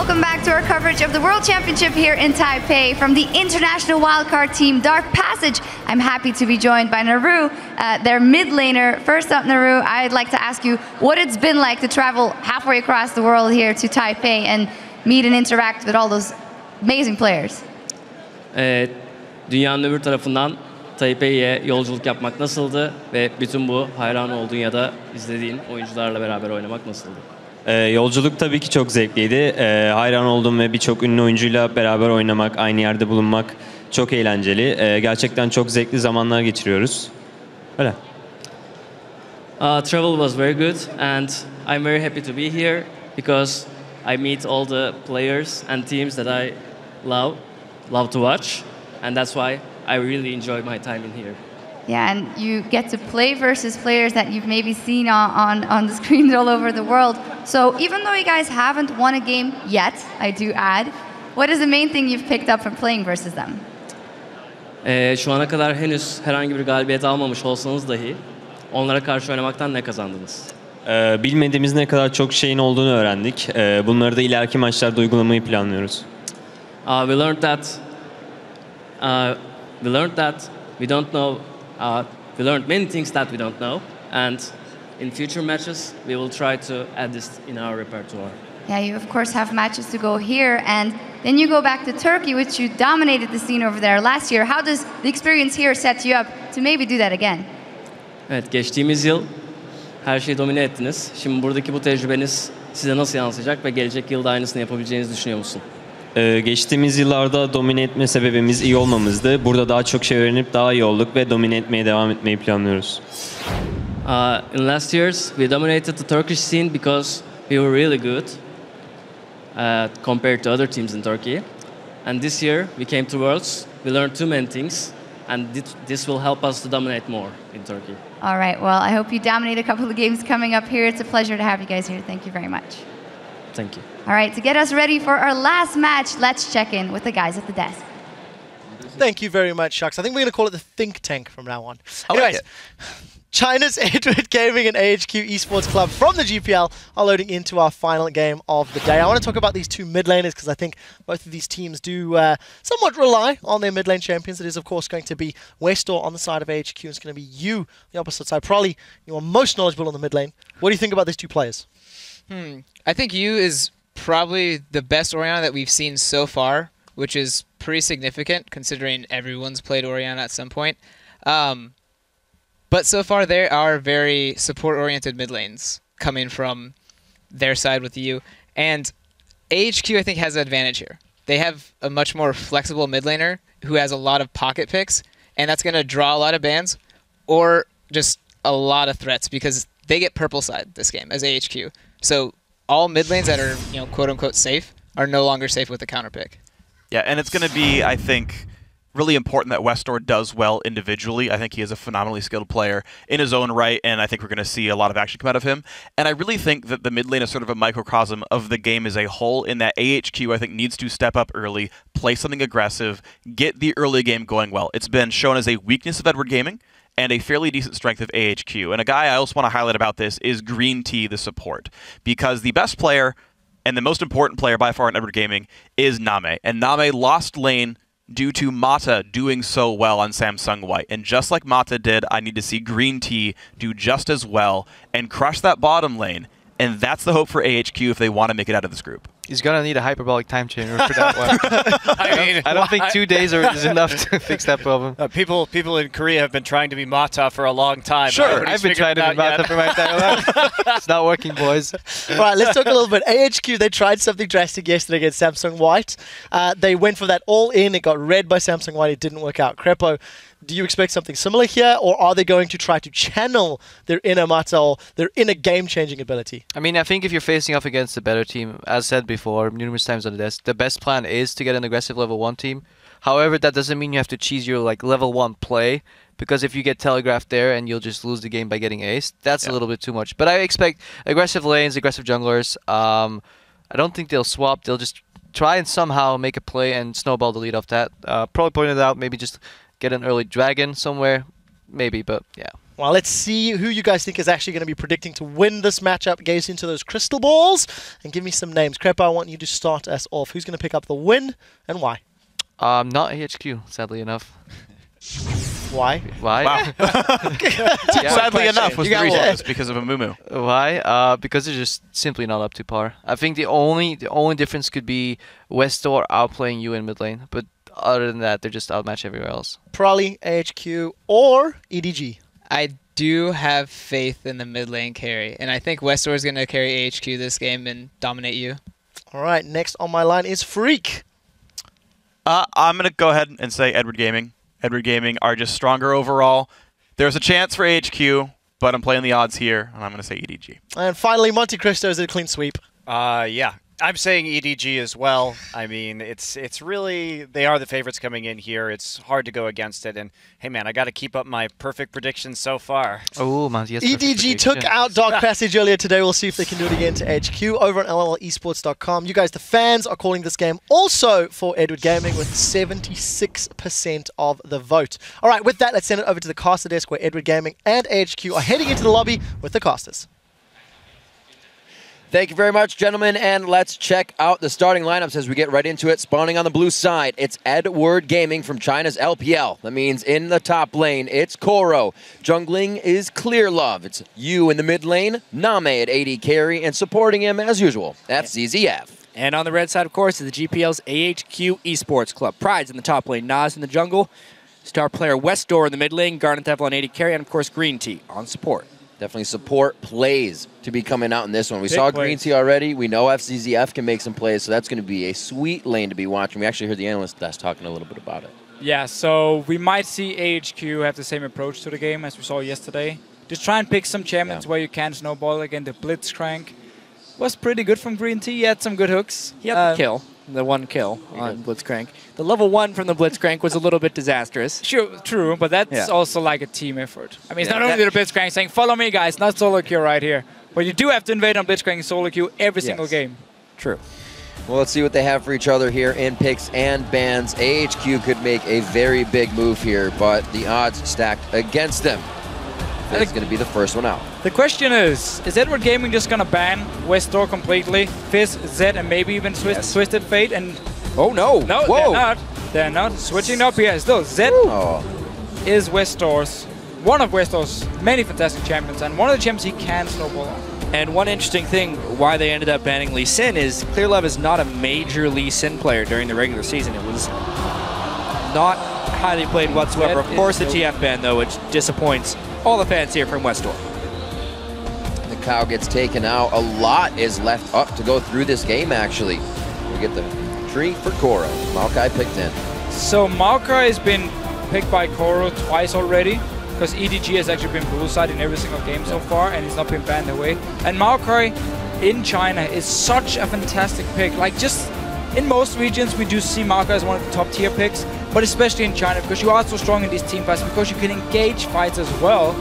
Welcome back to our coverage of the World Championship here in Taipei from the international wildcard team Dark Passage. I'm happy to be joined by Naru, uh, their mid laner. First up, Naru, I'd like to ask you what it's been like to travel halfway across the world here to Taipei and meet and interact with all those amazing players. Ee, dünyanın öbür tarafından Taipei'ye yolculuk yapmak nasıldı ve bütün bu hayran olduğun ya da izlediğin oyuncularla beraber oynamak nasıldı? Ee, yolculuk tabii ki çok zevkliydi. Ee, hayran olduğum ve birçok ünlü oyuncuyla beraber oynamak, aynı yerde bulunmak çok eğlenceli. Ee, gerçekten çok zevkli zamanlar geçiriyoruz. Öyle. Uh, travel was very good and I'm very happy to be here because I meet all the players and teams that I love, love to watch and that's why I really enjoy my time in here. Yeah, and you get to play versus players that you've maybe seen on, on, on the screens all over the world. So even though you guys haven't won a game yet, I do add, what is the main thing you've picked up from playing versus them? Ee, şu ana kadar henüz herhangi bir galibiyet almamış olsanız dahi onlara karşı oynamaktan ne kazandınız? Ee, bilmediğimiz ne kadar çok şeyin olduğunu öğrendik. Ee, bunları da ileriki maçlarda uygulamayı planlıyoruz. Uh, we learned that uh, we learned that we don't know. Uh, we learned many things that we don't know, and in future matches we will try to add this in our repertoire. Yeah, you of course have matches to go here, and then you go back to Turkey, which you dominated the scene over there last year. How does the experience here set you up to maybe do that again? Evet, geçtiğimiz yıl her şeyi domine ettiniz. Şimdi buradaki bu tecrübeniz size nasıl yansıyacak ve gelecek yılda aynısını yapabileceğinizi düşünüyor musun? Ee, geçtiğimiz yıllarda domine etme sebebimiz iyi olmamızdı. Burada daha çok şey öğrenip daha iyi olduk ve domine etmeye devam etmeyi planlıyoruz. Uh, in last years, we dominated the Turkish scene because we were really good uh, compared to other teams in Turkey. And this year, we came to Worlds. We learned too many things, and this will help us to dominate more in Turkey. All right, well, I hope you dominate a couple of games coming up here. It's a pleasure to have you guys here. Thank you very much. Thank you. All right, to get us ready for our last match, let's check in with the guys at the desk. Thank U very much, Sjokz. I think we're going to call it the think tank from now on. I like Anyways, it. China's Edward Gaming and AHQ Esports Club from the GPL are loading into our final game of the day. I want to talk about these two mid laners because I think both of these teams do uh, somewhat rely on their mid lane champions. It is, of course, going to be Westdoor on the side of AHQ, and it's going to be you, the opposite side. Probably you are most knowledgeable on the mid lane. What do you think about these two players? I think U is probably the best Orianna that we've seen so far, which is pretty significant considering everyone's played Orianna at some point. Um, but so far, there are very support-oriented mid lanes coming from their side with U, and AHQ I think has an advantage here. They have a much more flexible mid laner who has a lot of pocket picks, and that's going to draw a lot of bans or just a lot of threats because they get purple side this game as AHQ. So all mid lanes that are you know quote unquote safe are no longer safe with the counter pick. Yeah, and it's going to be, I think, really important that Westdoor does well individually. I think he is a phenomenally skilled player in his own right, and I think we're going to see a lot of action come out of him. And I really think that the mid lane is sort of a microcosm of the game as a whole, in that AHQ, I think, needs to step up early, play something aggressive, get the early game going well. It's been shown as a weakness of Edward Gaming. And a fairly decent strength of AHQ. And a guy I also want to highlight about this is Green Tea, the support. Because the best player and the most important player by far in Edward Gaming is NaMei. And NaMei lost lane due to Mata doing so well on Samsung White. And just like Mata did, I need to see Green Tea do just as well and crush that bottom lane. And that's the hope for AHQ if they want to make it out of this group. He's gonna need a hyperbolic time chamber for that one. I mean, I don't think two days are, is enough to fix that problem. Uh, people, people in Korea have been trying to be Mata for a long time. Sure, Nobody's I've been trying to be Mata yet. for my entire life. it's not working, boys. All right, let's talk a little bit. AHQ, they tried something drastic yesterday against Samsung White. Uh, they went for that all in. It got read by Samsung White. It didn't work out. Krepo, do you expect something similar here, or are they going to try to channel their inner Mata or their inner game changing ability? I mean, I think if you're facing off against a better team, as said before numerous times on the desk, the best plan is to get an aggressive level one team. However, that doesn't mean you have to cheese your like level one play because if you get telegraphed there and you'll just lose the game by getting aced, that's a little bit too much. But I expect aggressive lanes, aggressive junglers. Um, I don't think they'll swap. They'll just try and somehow make a play and snowball the lead off that. Uh, probably pointed out maybe just get an early dragon somewhere, maybe. But yeah. Well, let's see who you guys think is actually going to be predicting to win this matchup. Gaze into those crystal balls and give me some names. Krepo, I want you to start us off. Who's going to pick up the win and why? Um, not AHQ, sadly enough. Why? Why? Wow. Yeah. Sadly enough, was You the got reason one. was because of a moo Why? Uh, because they're just simply not up to par. I think the only the only difference could be Westdoor outplaying U in mid lane, but other than that, they're just outmatched everywhere else. Probably AHQ, or E EDG? I do have faith in the mid lane carry, and I think Westdoor is going to carry AHQ this game and dominate U. All right, next on my line is Freak. Uh, I'm going to go ahead and say Edward Gaming. Edward Gaming are just stronger overall. There's a chance for HQ, but I'm playing the odds here, and I'm going to say E EDG. And finally, Monte Cristo is a clean sweep. Uh, yeah. I'm saying EDG as well. I mean, it's it's really they are the favorites coming in here. It's hard to go against it. And hey, man, I got to keep up my perfect predictions so far. Oh, Matthias. EDG E took out Dark Passage earlier today. We'll see if they can do it again to HQ over on LoLEsports.com. You guys, the fans, are calling this game also for Edward Gaming with 76% of the vote. All right, with that, let's send it over to the caster desk where Edward Gaming and HQ are heading into the lobby with the casters. Thank you very much, gentlemen, and let's check out the starting lineups as we get right into it. Spawning on the blue side, it's Edward Gaming from China's LPL. That means in the top lane, it's Koro. Jungling is Clearlove. It's U in the mid lane, NaMei at AD carry, and supporting him as usual, FZZF. And on the red side, of course, is the GPL's AHQ Esports Club. Prydz in the top lane, Naz in the jungle, star player West Westdoor in the mid lane, Garnet Devil on AD carry, and of course Green Tea on support. Definitely support plays to be coming out in this one. We Big saw plays. Green Tea already. We know FZZF can make some plays, so that's going to be a sweet lane to be watching. We actually heard the analyst that's talking a little bit about it. Yeah, so we might see AHQ have the same approach to the game as we saw yesterday. Just try and pick some champions where you can snowball again. The Blitzcrank was pretty good from Green Tea. He had some good hooks. He had Uh, the kill, the one kill on Blitzcrank. The level one from the Blitzcrank was a little bit disastrous. Sure, true, but that's Yeah. also like a team effort. I mean, it's Yeah, not only that- the Blitzcrank saying, follow me, guys, not solo queue right here. But you do have to invade on Blitzcrank and solo queue every single game. True. Well, let's see what they have for each other here in picks and bans. AHQ could make a very big move here, but the odds stacked against them. That's going to be the first one out. The question is, is Edward Gaming just gonna ban West Westdoor completely, Fizz, Zed, and maybe even Twist, Twisted Fate? And oh no, no, Whoa. they're not. They're not switching up here. Still, Zed Oh. is Westdoor's one of West Westdoor's many fantastic champions, and one of the champions he can snowball on. And one interesting thing why they ended up banning Lee Sin is Clearlove is not a major Lee Sin player during the regular season. It was not highly played whatsoever. That Of course, the is- TF ban, though, which disappoints all the fans here from Westdoor. The cow gets taken out. A lot is left up to go through this game, actually. We get the tree for Koro. Maokai picked in. So Maokai has been picked by Koro twice already, because EDG has actually been blue side in every single game so far, and he's not been banned away. And Maokai in China is such a fantastic pick. Like just in most regions, we do see Maokai as one of the top tier picks, but especially in China because you are so strong in these team fights, because you can engage fights as well,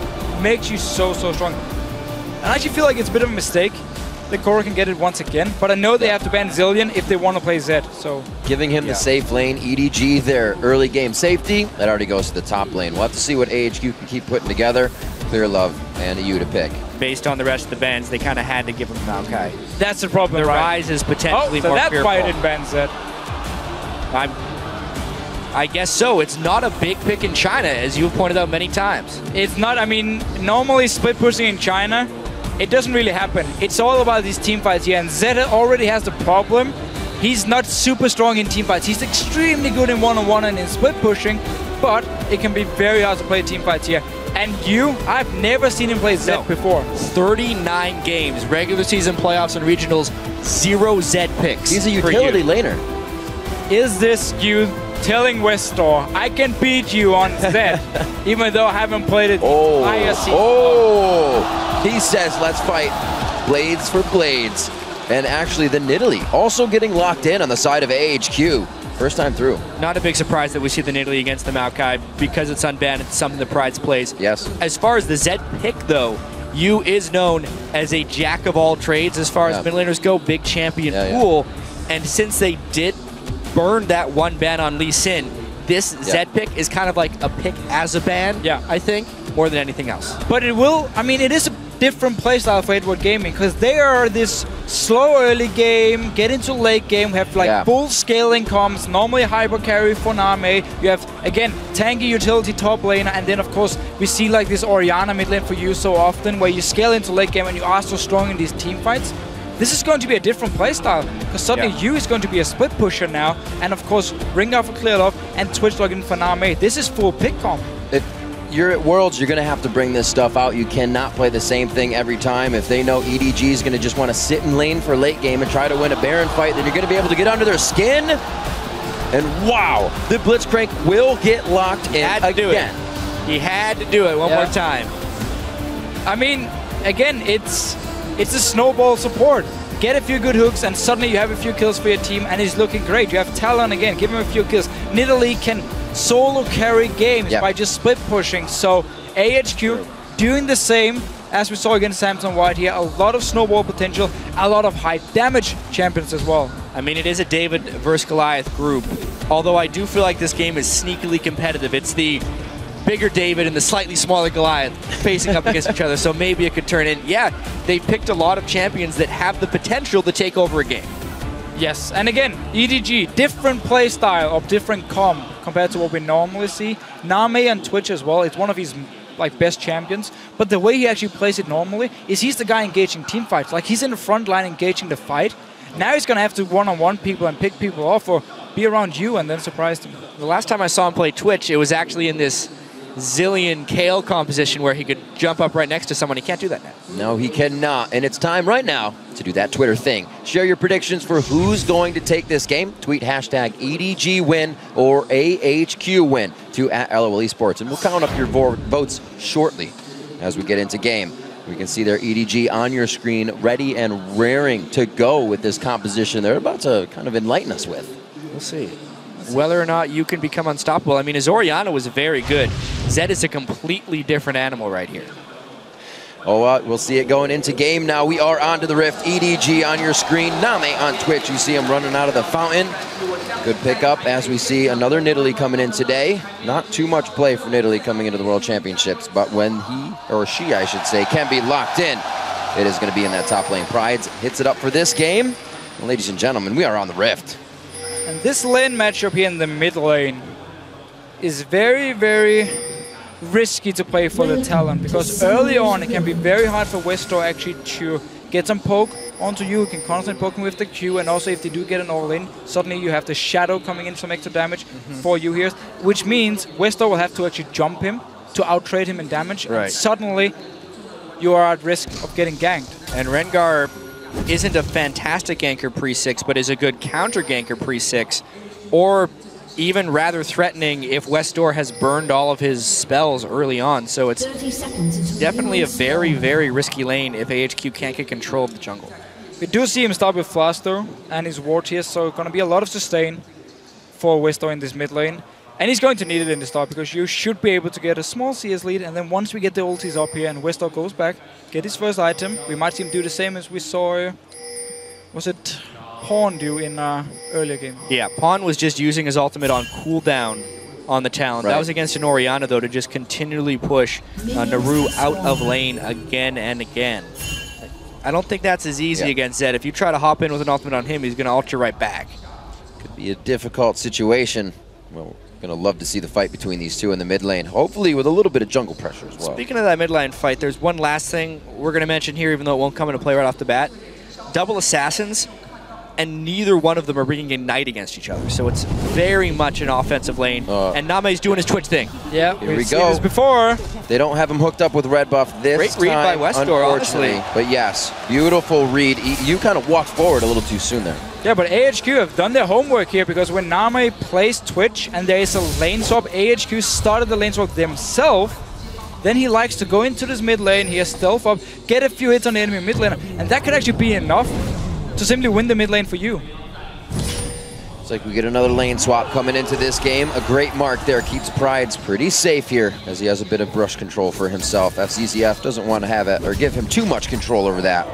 makes you so so strong. And I actually feel like it's a bit of a mistake that Koro can get it once again, but I know they have to ban Zilean if they want to play Zed. So Giving him Yeah. the safe lane, EDG, their early game safety. That already goes to the top lane. We'll have to see what AHQ can keep putting together. Clearlove and U to pick. Based on the rest of the bans, they kind of had to give him Maokai. that's the problem. The right? rise is potentially oh, so more that's why I fearful. didn't ban Zed. I'm, I guess so. It's not a big pick in China, as you've pointed out many times. It's not, I mean, normally split pushing in China, it doesn't really happen. It's all about these team fights here, and Zed already has the problem. He's not super strong in team fights. He's extremely good in one-on-one and in split pushing, but it can be very hard to play team fights here. And U, I've never seen him play Zed No. before. 39 games, regular season playoffs and regionals, zero Zed picks. He's a utility laner. Is this U telling Westdoor, I can beat you on Zed, even though I haven't played it Oh, entire season? oh! He says, let's fight blades for blades. And actually, the Nidalee also getting locked in on the side of AHQ. First time through. Not a big surprise that we see the Nidalee against the Maokai because it's unbanned. It's something the Prydz plays. Yes. As far as the Zed pick, though, U is known as a jack of all trades as far Yeah. as mid laners go, big champion Yeah, yeah. pool. And since they did burn that one ban on Lee Sin, this Zed pick is kind of like a pick as a ban. Yeah. I think more than anything else. But it will, I mean, it is a different playstyle for Edward Gaming because they are this slow early game, get into late game, have like Yeah. full scaling comps, normally hyper carry for NaMei. You have, again, tanky utility top laner, and then of course we see like this Orianna mid lane for U so often where you scale into late game and you are so strong in these team fights. This is going to be a different playstyle because suddenly Yeah. U is going to be a split pusher now, and of course Rengar for Clearlove and Twitch login for NaMei. This is full pick comp. if you're at Worlds, you're going to have to bring this stuff out. You cannot play the same thing every time. If they know EDG is going to just want to sit in lane for late game and try to win a Baron fight, then you're going to be able to get under their skin. And wow, the Blitzcrank will get locked in Had to do it. again. He had to do it one Yeah. more time. I mean, again, it's it's a snowball support. Get a few good hooks, and suddenly you have a few kills for your team, and he's looking great. You have Talon again, give him a few kills. Nidalee can solo carry games Yep. by just split pushing. So AHQ doing the same as we saw against Samsung White here. A lot of snowball potential, a lot of high damage champions as well. I mean, it is a David versus Goliath group. Although I do feel like this game is sneakily competitive. It's the bigger David and the slightly smaller Goliath facing up against each other. So maybe it could turn in. Yeah, they picked a lot of champions that have the potential to take over a game. Yes, and again, EDG, different play style of different comp compared to what we normally see. NaMei on Twitch as well, it's one of his like best champions. But the way he actually plays it normally is he's the guy engaging team fights. Like he's in the front line engaging the fight. Now he's gonna have to one-on-one people and pick people off or be around you and then surprise them. The last time I saw him play Twitch, it was actually in this Zilean Kayle composition where he could jump up right next to someone. He can't do that now. No, he cannot. And it's time right now to do that Twitter thing. Share your predictions for who's going to take this game. Tweet hashtag EDG win or AHQ win to at LOL Esports. And we'll count up your vo- votes shortly as we get into game. We can see their EDG on your screen, ready and raring to go with this composition they're about to kind of enlighten us with. We'll see. Whether or not U can become unstoppable. I mean, his Orianna was very good. Zed is a completely different animal right here. Oh, uh, we'll see it going into game now. We are onto the Rift. EDG on your screen. NaMei on Twitch. You see him running out of the fountain. Good pickup as we see another Nidalee coming in today. Not too much play for Nidalee coming into the World Championships, but when he, or she I should say, can be locked in, it is going to be in that top lane. Prydz hits it up for this game. And ladies and gentlemen, we are on the Rift. This lane matchup here in the mid lane is very, very risky to play for the Talon because early on it can be very hard for Westdoor actually to get some poke onto U. You can constantly poke him with the Q, and also if they do get an all in, suddenly you have the Shadow coming in some extra damage mm-hmm. for you here, which means Westdoor will have to actually jump him to outtrade him in damage. and suddenly you are at risk of getting ganked. And Rengar isn't a fantastic ganker pre-6, but is a good counter ganker pre-6. Or even rather threatening if Westdoor has burned all of his spells early on. So it's definitely a very, very risky lane if AHQ can't get control of the jungle. We do see him start with Flash though, and his ward here, so gonna be a lot of sustain for Westdoor in this mid lane. And he's going to need it in the start because you should be able to get a small CS lead, and then once we get the ultis up here and Westdoor goes back, get his first item, we might see him do the same as we saw, uh, was it Pawn do in uh, earlier game? Yeah, Pawn was just using his ultimate on cooldown on the Talon. Right. That was against an Orianna, though, to just continually push uh, Naru out of lane again and again. I don't think that's as easy Yeah. against Zed. If you try to hop in with an ultimate on him, he's going to ult ultra right back. Could be a difficult situation. Well, going to love to see the fight between these two in the mid lane. Hopefully with a little bit of jungle pressure as well. Speaking of that mid lane fight, there's one last thing we're going to mention here, even though it won't come into play right off the bat. Double assassins, and neither one of them are bringing Ignite against each other. So it's very much an offensive lane. Uh. and NaMei's doing his Twitch thing. Yeah, Here we've we seen go. this before. They don't have him hooked up with red buff this Great read by time, unfortunately. honestly. But yes, beautiful read. You kind of walked forward a little too soon there. Yeah, but AHQ have done their homework here because when NaMei plays Twitch and there is a lane swap, AHQ started the lane swap themselves. Then he likes to go into this mid lane, he has stealth up, get a few hits on the enemy mid lane, and that could actually be enough to simply win the mid lane for you. It's like we get another lane swap coming into this game. A great mark there keeps Prydz pretty safe here as he has a bit of brush control for himself. FZZF doesn't want to have it or give him too much control over that.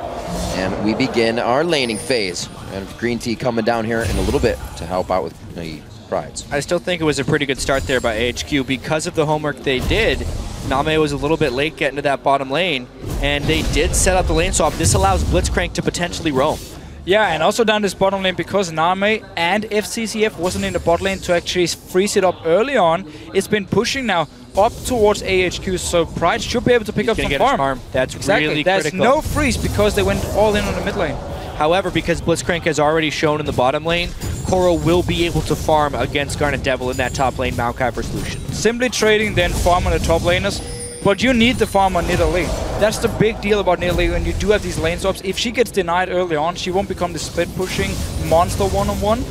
And we begin our laning phase. And Green Tea coming down here in a little bit to help out with the Prydz. I still think it was a pretty good start there by AHQ because of the homework they did. NaMei was a little bit late getting to that bottom lane, and they did set up the lane swap. This allows Blitzcrank to potentially roam. Yeah, and also down this bottom lane because NaMei and FZZF wasn't in the bot lane to actually freeze it up early on. It's been pushing now up towards AHQ, so Prydz should be able to pick He's up some farm. farm. That's exactly. really There's critical. no freeze because they went all in on the mid lane. However, because Blitzcrank has already shown in the bottom lane, Koro will be able to farm against Garnet Devil in that top lane Maokai for Solution. Simply trading then farm on the top laners, but you need the farm on Nidalee. That's the big deal about Nidalee when you do have these lane swaps. If she gets denied early on, she won't become the split pushing monster one-on-one.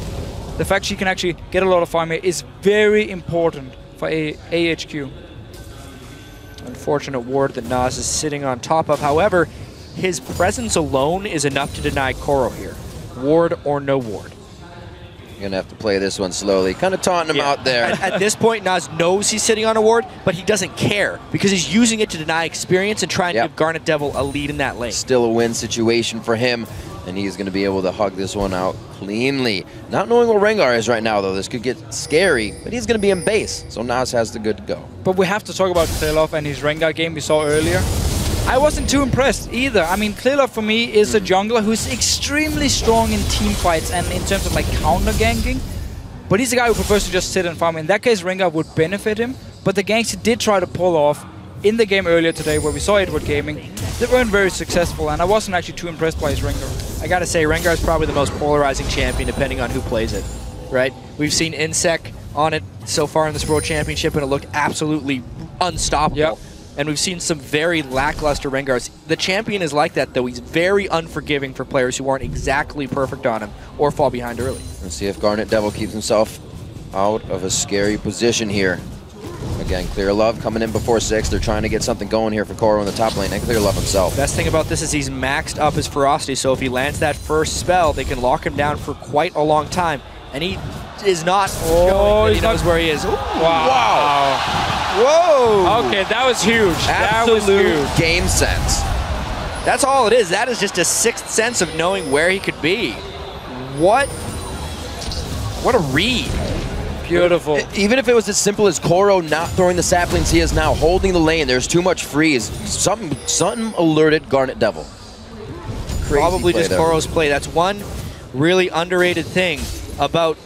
The fact she can actually get a lot of farm here is very important for a AHQ. Unfortunate ward that Naz is sitting on top of. However, his presence alone is enough to deny Koro here. Ward or no ward. You're gonna have to play this one slowly. Kind of taunting him out there. At, at this point, Naz knows he's sitting on a ward, but he doesn't care because he's using it to deny experience and trying Yep. to give Garnet Devil a lead in that lane. Still a win situation for him, and he's going to be able to hug this one out cleanly. Not knowing where Rengar is right now, though, this could get scary, but he's going to be in base, so Naz has the good to go. But we have to talk about Clearlove and his Rengar game we saw earlier. I wasn't too impressed either. I mean, Clearlove for me is a hmm. jungler who's extremely strong in team fights and in terms of like counter ganking. But he's a guy who prefers to just sit and farm. In that case, Rengar would benefit him. But the ganks he did try to pull off in the game earlier today where we saw Edward Gaming, they weren't very successful. And I wasn't actually too impressed by his Rengar. I gotta say, Rengar is probably the most polarizing champion depending on who plays it, right? We've seen Insec on it so far in this World Championship and it looked absolutely unstoppable. Yep. And we've seen some very lackluster Rengars. The champion is like that though. He's very unforgiving for players who aren't exactly perfect on him or fall behind early. Let's see if Garnet Devil keeps himself out of a scary position here. Again, Clearlove coming in before six. They're trying to get something going here for Koro in the top lane, and Clearlove himself. Best thing about this is he's maxed up his ferocity, so if he lands that first spell, they can lock him down for quite a long time. And he is not oh, that he knows not- where he is. Ooh, Wow. Whoa! Okay, that was huge. that was huge. game sense. That's all it is. That is just a sixth sense of knowing where he could be. What? What a read. Beautiful. Even if it was as simple as Koro not throwing the saplings, he is now holding the lane. There's too much freeze. Something, something alerted Garnet Devil. Crazy Probably just there. Koro's play. That's one really underrated thing about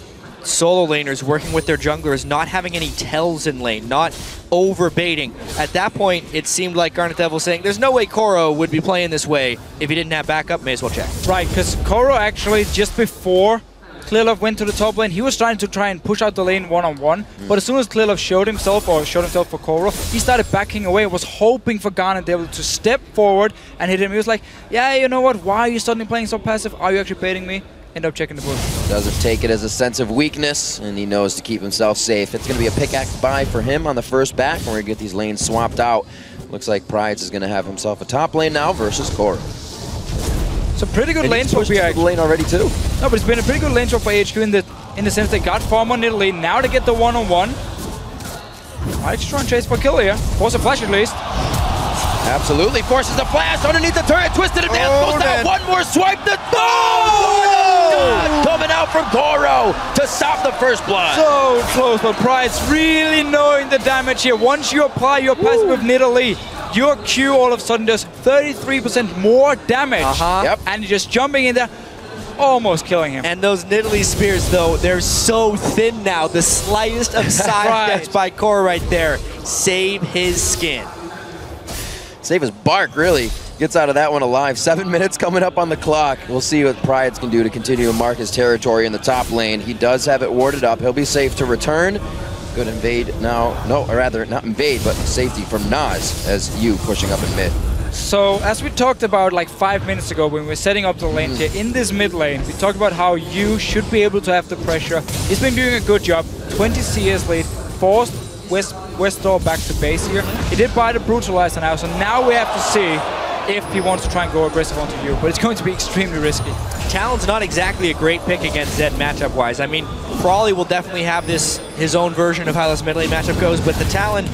solo laners working with their junglers, not having any tells in lane, not over baiting. At that point, it seemed like Garnet Devil saying, there's no way Koro would be playing this way if he didn't have backup, may as well check. Right, because Koro actually, just before Clearlove went to the top lane, he was trying to try and push out the lane one-on-one, but as soon as Clearlove showed himself, or showed himself for Koro, he started backing away, was hoping for Garnet Devil to step forward and hit him. He was like, yeah, you know what, why are you suddenly playing so passive? Are you actually baiting me? End up checking the bush. Doesn't take it as a sense of weakness, and he knows to keep himself safe. It's going to be a pickaxe buy for him on the first back, and we're going to get these lanes swapped out. Looks like Prydz is going to have himself a top lane now versus Koro. It's a pretty good And lane swap here, lane already too. No, but it's been a pretty good lane swap for HQ in the in the sense they got farm on Nidalee. Now to get the one-on-one. Might try and chase for kill here. Force a flash at least. Absolutely forces the flash underneath the turret, twisted it down, Oh, goes down, one more swipe, the oh! coming out from Koro to stop the first blood. So close, but Prydz really knowing the damage here. Once you apply your passive with Nidalee, your Q all of a sudden does 33% more damage. Uh-huh. Yep. And you're just jumping in there, almost killing him. And those Nidalee spears, though, they're so thin now. The slightest of side Right. steps by Koro right there. Save his skin. Save his bark, really. Gets out of that one alive. Seven minutes coming up on the clock. We'll see what Prydz can do to continue to mark his territory in the top lane. He does have it warded up. He'll be safe to return. Good invade now. No, or rather, not invade, but safety from Naz as U pushing up in mid. So, as we talked about like five minutes ago when we were setting up the lane mm. here, in this mid lane, we talked about how U should be able to have the pressure. He's been doing a good job. 20 CS lead, forced West Westdoor back to base here. He did buy the Brutalizer now, so now we have to see if he wants to try and go aggressive onto U, but it's going to be extremely risky. Talon's not exactly a great pick against Zed matchup-wise. I mean, Frawley will definitely have this his own version of how this mid lane matchup goes, but the Talon,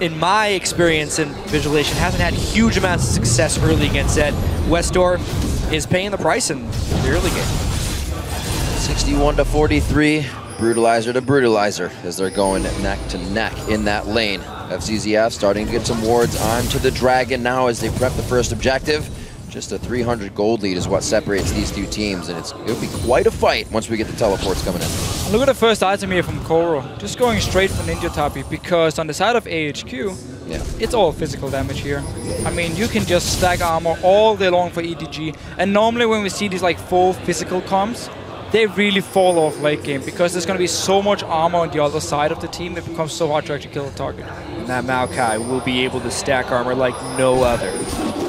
in my experience and visualization, hasn't had huge amounts of success early against Zed. Westdoor is paying the price in the early game. 61 to 43. Brutalizer to brutalizer as they're going neck to neck in that lane. FCZF starting to get some wards onto the Dragon now as they prep the first objective. Just a 300 gold lead is what separates these two teams, and it's it'll be quite a fight once we get the teleports coming in. Look at the first item here from Koro. Just going straight for Ninja Tabi because on the side of AHQ, Yeah. it's all physical damage here. I mean, you can just stack armor all day long for EDG. And normally when we see these like full physical comps, they really fall off late game because there's going to be so much armor on the other side of the team, it becomes so hard to actually kill the target. And that Maokai will be able to stack armor like no other.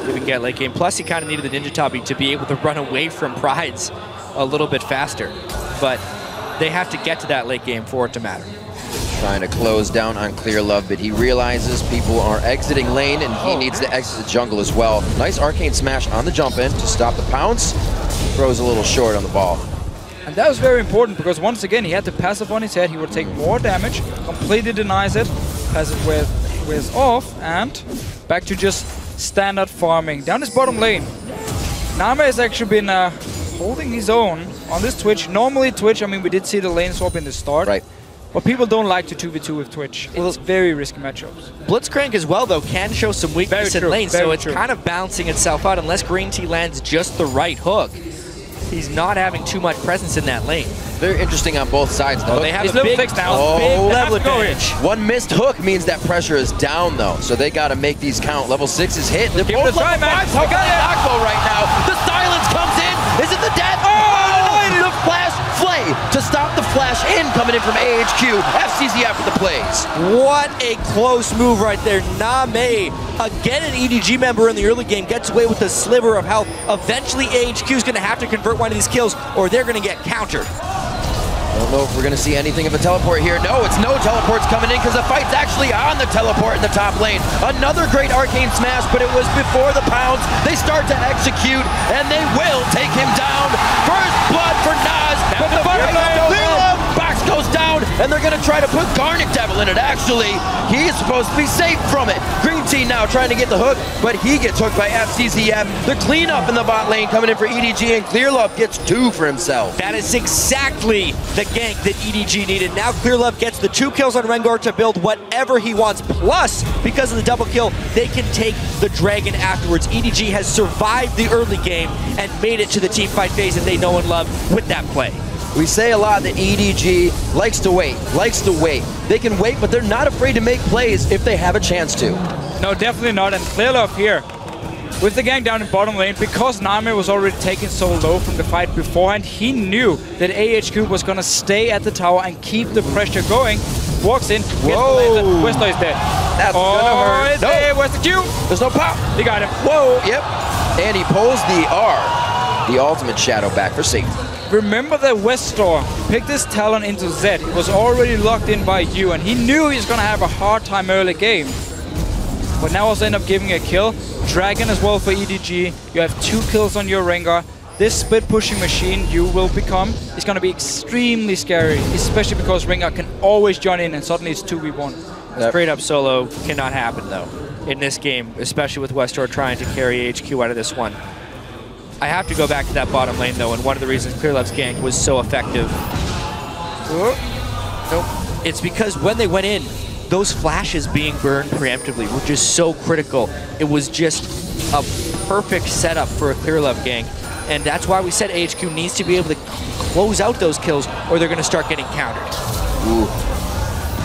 We can get late game. Plus, he kind of needed the Ninja Tabi to be able to run away from Prydz a little bit faster. But they have to get to that late game for it to matter. Trying to close down on Clearlove, but he realizes people are exiting lane and he Oh, needs to exit the jungle as well. Nice arcane smash on the jump in to stop the pounce. Throws a little short on the ball. And that was very important because once again he had the passive on his head, he would take more damage, completely denies it, passive with whiz off, and back to just standard farming. Down his bottom lane. NaMei has actually been uh, holding his own on this Twitch. Normally Twitch, I mean we did see the lane swap in the start. Right. But people don't like to 2v2 with Twitch. It's very risky matchups. Blitzcrank as well, though, can show some weakness in lane, so it's true. kind of balancing itself out. Unless Green Tea lands just the right hook, he's not having too much presence in that lane. Very interesting on both sides. though. Oh, they have He's a level big, six now. Oh, big level advantage. One missed hook means that pressure is down though, so they got to make these count. Level six is hit. They're Give both it level man. fives. We got about it. Akbo right now? The silence comes in. Is it the death? Oh, the flash flay to stop the flash in coming in from AHQ. FZZF with the plays. What a close move right there. NaMei, again an EDG member in the early game, gets away with a sliver of health. Eventually AHQ is going to have to convert one of these kills or they're going to get countered. I don't know if we're going to see anything of a teleport here. No, it's no teleports coming in because the fight's actually on the teleport in the top lane. Another great arcane smash, but it was before the pounce. They start to execute, and they will take him down. First blood for Naz, but the fire box goes down, and they're going to try to put Garnet Devil in it. Actually, he is supposed to be safe from it. Green Tea now trying to get the hook, but he gets hooked by FZZF. The cleanup in the bot lane coming in for EDG, and Clearlove gets two for himself. That is exactly the gank that EDG needed. Now Clearlove gets the two kills on Rengar to build whatever he wants. Plus, because of the double kill, they can take the dragon afterwards. EDG has survived the early game and made it to the team fight phase that they know and love with that play. We say a lot that EDG likes to wait, likes to wait. They can wait, but they're not afraid to make plays if they have a chance to. No, definitely not. And Clearlove here with the gang down in bottom lane because NaMei was already taken so low from the fight beforehand. He knew that AHQ was gonna stay at the tower and keep the pressure going. Walks in, gets the Whoa. laser. Westdoor is dead. That's oh, gonna hurt. it's No. Where's the Q? There's no pop. He got him. Whoa, yep. And he pulls the R, the ultimate shadow back for safety. Remember that Westdoor picked his Talon into Zed. He was already locked in by U, and he knew he was gonna have a hard time early game. But now also end up giving a kill. Dragon as well for EDG. You have two kills on your Rengar. This split pushing machine you will become is gonna be extremely scary, especially because Rengar can always join in and suddenly it's 2v1. Straight up solo cannot happen though in this game, especially with Westdoor trying to carry HQ out of this one. I have to go back to that bottom lane though, and one of the reasons Clearlove's gank was so effective. Nope. It's because when they went in, those flashes being burned preemptively were just so critical. It was just a perfect setup for a Clearlove gank. And that's why we said AHQ needs to be able to close out those kills or they're going to start getting countered. Ooh.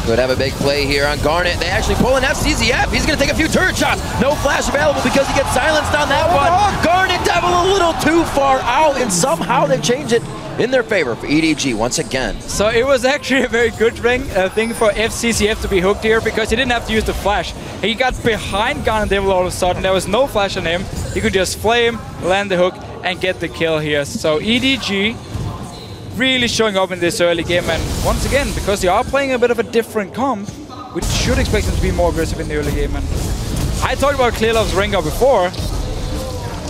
Could have a big play here on Garnet. They actually pull an FZZF. He's going to take a few turret shots. No flash available because he gets silenced on that one. Garnet Devil a little too far out, and somehow they change it in their favor for EDG once again. So it was actually a very good ring, uh, thing for FZZF to be hooked here because he didn't have to use the flash. He got behind Garnet Devil all of a sudden. There was no flash on him. He could just flame, land the hook, and get the kill here. So EDG really showing up in this early game. And once again, because they are playing a bit of a different comp, we should expect them to be more aggressive in the early game. And I talked about Clearlove's Rengar before.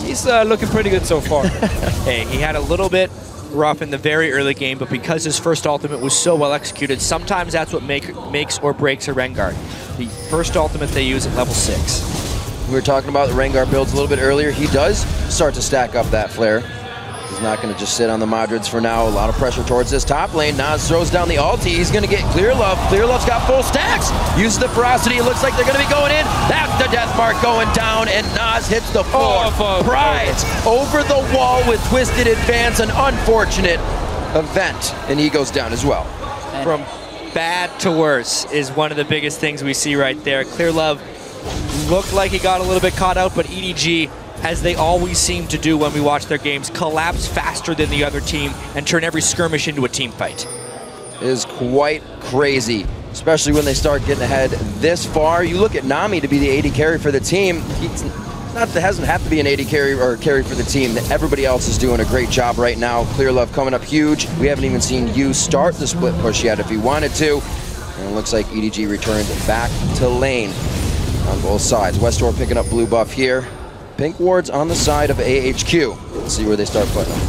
He's uh, looking pretty good so far. hey, he had a little bit rough in the very early game, but because his first ultimate was so well executed, sometimes that's what make, makes or breaks a Rengar. The first ultimate they use at level 6. We were talking about the Rengar builds a little bit earlier. He does start to stack up that flare. He's not going to just sit on the Madred's for now. A lot of pressure towards this top lane. Naz throws down the ulti. He's going to get Clearlove. Clear Love's got full stacks. Uses the ferocity. It looks like they're going to be going in. That's the death mark going down, and Naz hits the floor. Oh, oh, oh fuck. Prydz oh. over the wall with twisted advance. An unfortunate event, and he goes down as well. From bad to worse is one of the biggest things we see right there. Clearlove looked like he got a little bit caught out, but EDG, as they always seem to do when we watch their games, collapse faster than the other team and turn every skirmish into a team fight. is quite crazy, especially when they start getting ahead this far. You look at NaMei to be the AD carry for the team. He's not that hasn't have to be an AD carry or carry for the team. Everybody else is doing a great job right now. Clearlove coming up huge. We haven't even seen U start the split push yet if you wanted to. And it looks like EDG returned back to lane on both sides. Westdoor picking up blue buff here. Pink wards on the side of AHQ. Let's see where they start putting them.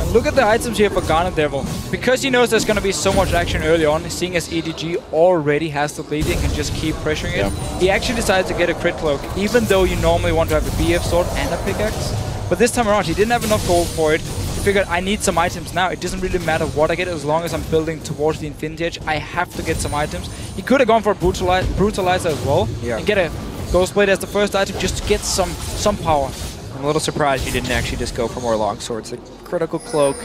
And look at the items here for Garnet Devil. Because he knows there's going to be so much action early on, seeing as EDG already has the lead and can just keep pressuring it, he actually decides to get a crit cloak, even though you normally want to have a BF sword and a pickaxe. But this time around, he didn't have enough gold for it. He figured, I need some items now. It doesn't really matter what I get as long as I'm building towards the Infinity Edge. I have to get some items. He could have gone for a Brutali Brutalizer as well Yeah. and get a Ghostblade as the first item just to get some some power. I'm a little surprised you didn't actually just go for more long swords. The critical cloak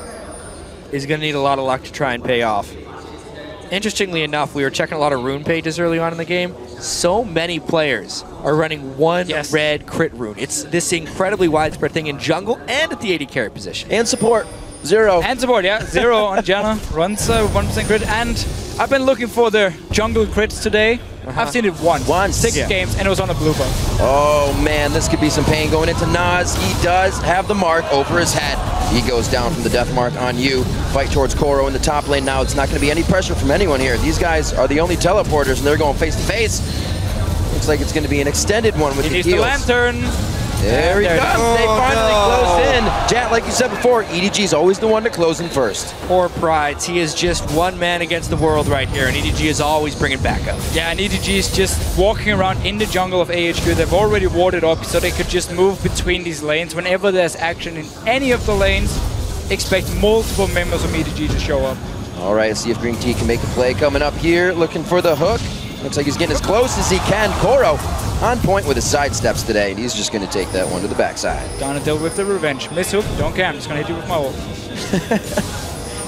is going to need a lot of luck to try and pay off. Interestingly enough, we were checking a lot of rune pages early on in the game. So many players are running one red crit rune. It's this incredibly widespread thing in jungle and at the AD carry position. And support. Zero. And support, yeah. Zero on Janna. Runs uh, 1% crit. And I've been looking for the jungle crits today. I've seen it once. Once. Six Yeah. games, and it was on a blue buff. Oh man, this could be some pain going into Naz. He does have the mark over his head. He goes down from the death mark on U. Fight towards Koro in the top lane now. It's not going to be any pressure from anyone here. These guys are the only teleporters, and they're going face to face. Looks like it's going to be an extended one with He the needs the lantern. There he There it goes. is. They Oh, finally no. closed in. Jet, like you said before, EDG is always the one to close in first. Poor Prydz. He is just one man against the world right here, and EDG is always bringing backup. Yeah, and EDG is just walking around in the jungle of AHQ. They've already warded up, so they could just move between these lanes. Whenever there's action in any of the lanes, expect multiple members of EDG to show up. All right, see if Green Tea can make a play coming up here. Looking for the hook. Looks like he's getting as close as he can. Koro on point with his side steps today, and he's just going to take that one to the backside. Gonna with the revenge. Miss hook, don't care. I'm just gonna hit you with my ult.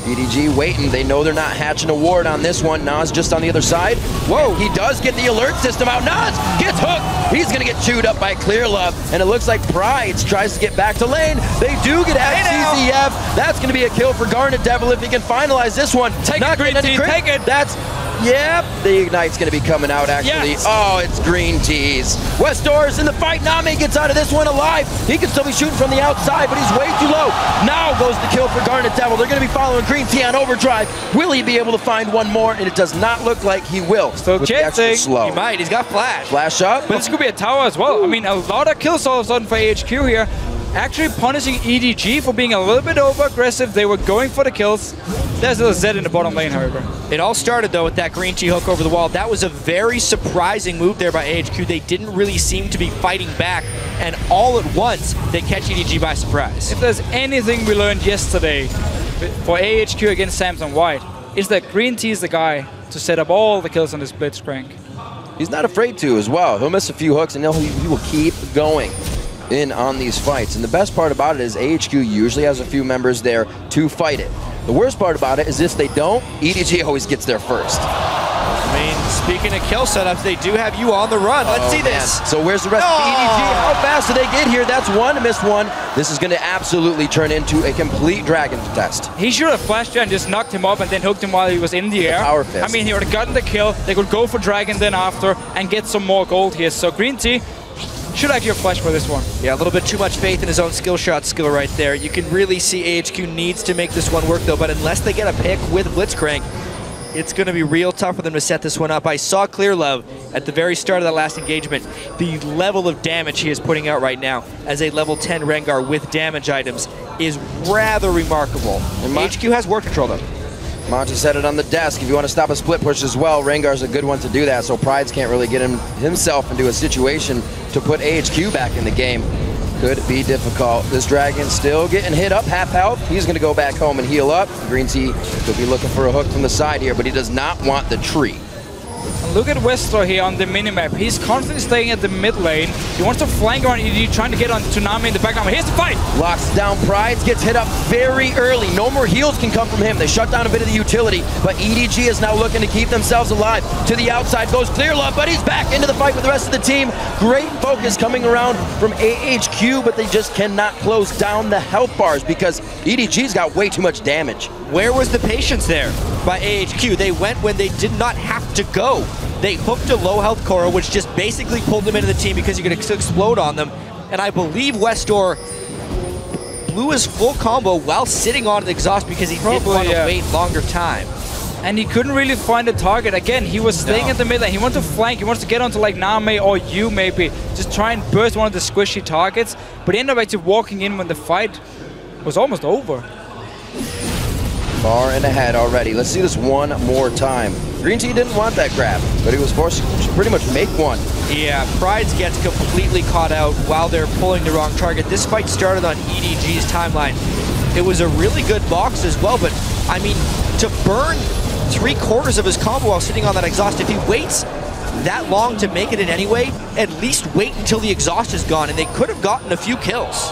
EDG waiting. They know they're not hatching a ward on this one. Naz just on the other side. Whoa, he does get the alert system out. Naz gets hooked. He's going to get chewed up by Clearlove. And it looks like Prydz tries to get back to lane. They do get out CCF. That's going to be a kill for Garnet Devil if he can finalize this one. Take not it, Green getting any Tea, crit. take it. That's, yep, the Ignite's going to be coming out actually. Yes. Oh, it's Green Tea's. West Doors in the fight. NaMei gets out of this one alive. He can still be shooting from the outside, but he's way too low. Now goes the kill for Garnet Devil. They're going to be following Green Tea on overdrive. Will he be able to find one more? And it does not look like he will. Still with the extra chasing. slow. He might. He's got flash. Flash up. But this could be a tower as well. I mean, a lot of kills all of a sudden for HQ here. Actually punishing EDG for being a little bit over aggressive. They were going for the kills. There's a Z in the bottom lane, however. It all started though with that green tea hook over the wall. That was a very surprising move there by AHQ. They didn't really seem to be fighting back, and all at once they catch EDG by surprise. If there's anything we learned yesterday for AHQ against Samsung White, is that Green Tea is the guy to set up all the kills on this Blitzcrank. He's not afraid to as well. He'll miss a few hooks and he'll, he will keep going in on these fights. And the best part about it is AHQ usually has a few members there to fight it. The worst part about it is if they don't, EDG always gets there first. I mean, speaking of kill setups, they do have you on the run. Let's Oh, see man. this. So where's the rest of EDG? How fast do they get here? That's one, missed one. This is going to absolutely turn into a complete dragon test. He should have flashed there and just knocked him up and then hooked him while he was in the air. power fist. I mean, he would have gotten the kill. They could go for Dragon then after and get some more gold here. So Green Tea should actually have flashed for this one. Yeah, a little bit too much faith in his own skill shot skill right there. You can really see AHQ needs to make this one work though, but unless they get a pick with Blitzcrank, it's going to be real tough for them to set this one up. I saw Clearlove at the very start of that last engagement. The level of damage he is putting out right now as a level 10 Rengar with damage items is rather remarkable. And HQ has work control though. Monty said it on the desk. If you want to stop a split push as well, Rengar's a good one to do that. So Prydz can't really get him himself into a situation to put AHQ back in the game. could be difficult. This dragon still getting hit up, half health. He's going to go back home and heal up. Green Tea could be looking for a hook from the side here, but he does not want the tree. And look at Westdoor here on the minimap. He's constantly staying at the mid lane. He wants to flank around EDG, trying to get on Tsunami in the background. Here's the fight! Locks down Prydz, gets hit up very early. No more heals can come from him. They shut down a bit of the utility, but EDG is now looking to keep themselves alive. To the outside goes Clearlove, but he's back into the fight with the rest of the team. Great focus coming around from AHQ, but they just cannot close down the health bars because EDG's got way too much damage. Where was the patience there by AHQ? They went when they did not have to go. They hooked a low health Koro, which just basically pulled them into the team because you're going to explode on them. And I believe Westdoor blew his full combo while sitting on an exhaust because he didn't Probably, want to yeah. wait longer time. And he couldn't really find a target. Again, he was staying No. at the mid lane. He wants to flank. He wants to get onto like NaMei or U maybe. Just try and burst one of the squishy targets. But he ended up actually walking in when the fight was almost over. Far and ahead already. Let's see this one more time. Green Tea didn't want that grab, but he was forced to pretty much make one. Yeah, Prydz gets completely caught out while they're pulling the wrong target. This fight started on EDG's timeline. It was a really good box as well, but I mean, to burn three quarters of his combo while sitting on that exhaust, if he waits that long to make it in anyway, at least wait until the exhaust is gone, and they could have gotten a few kills.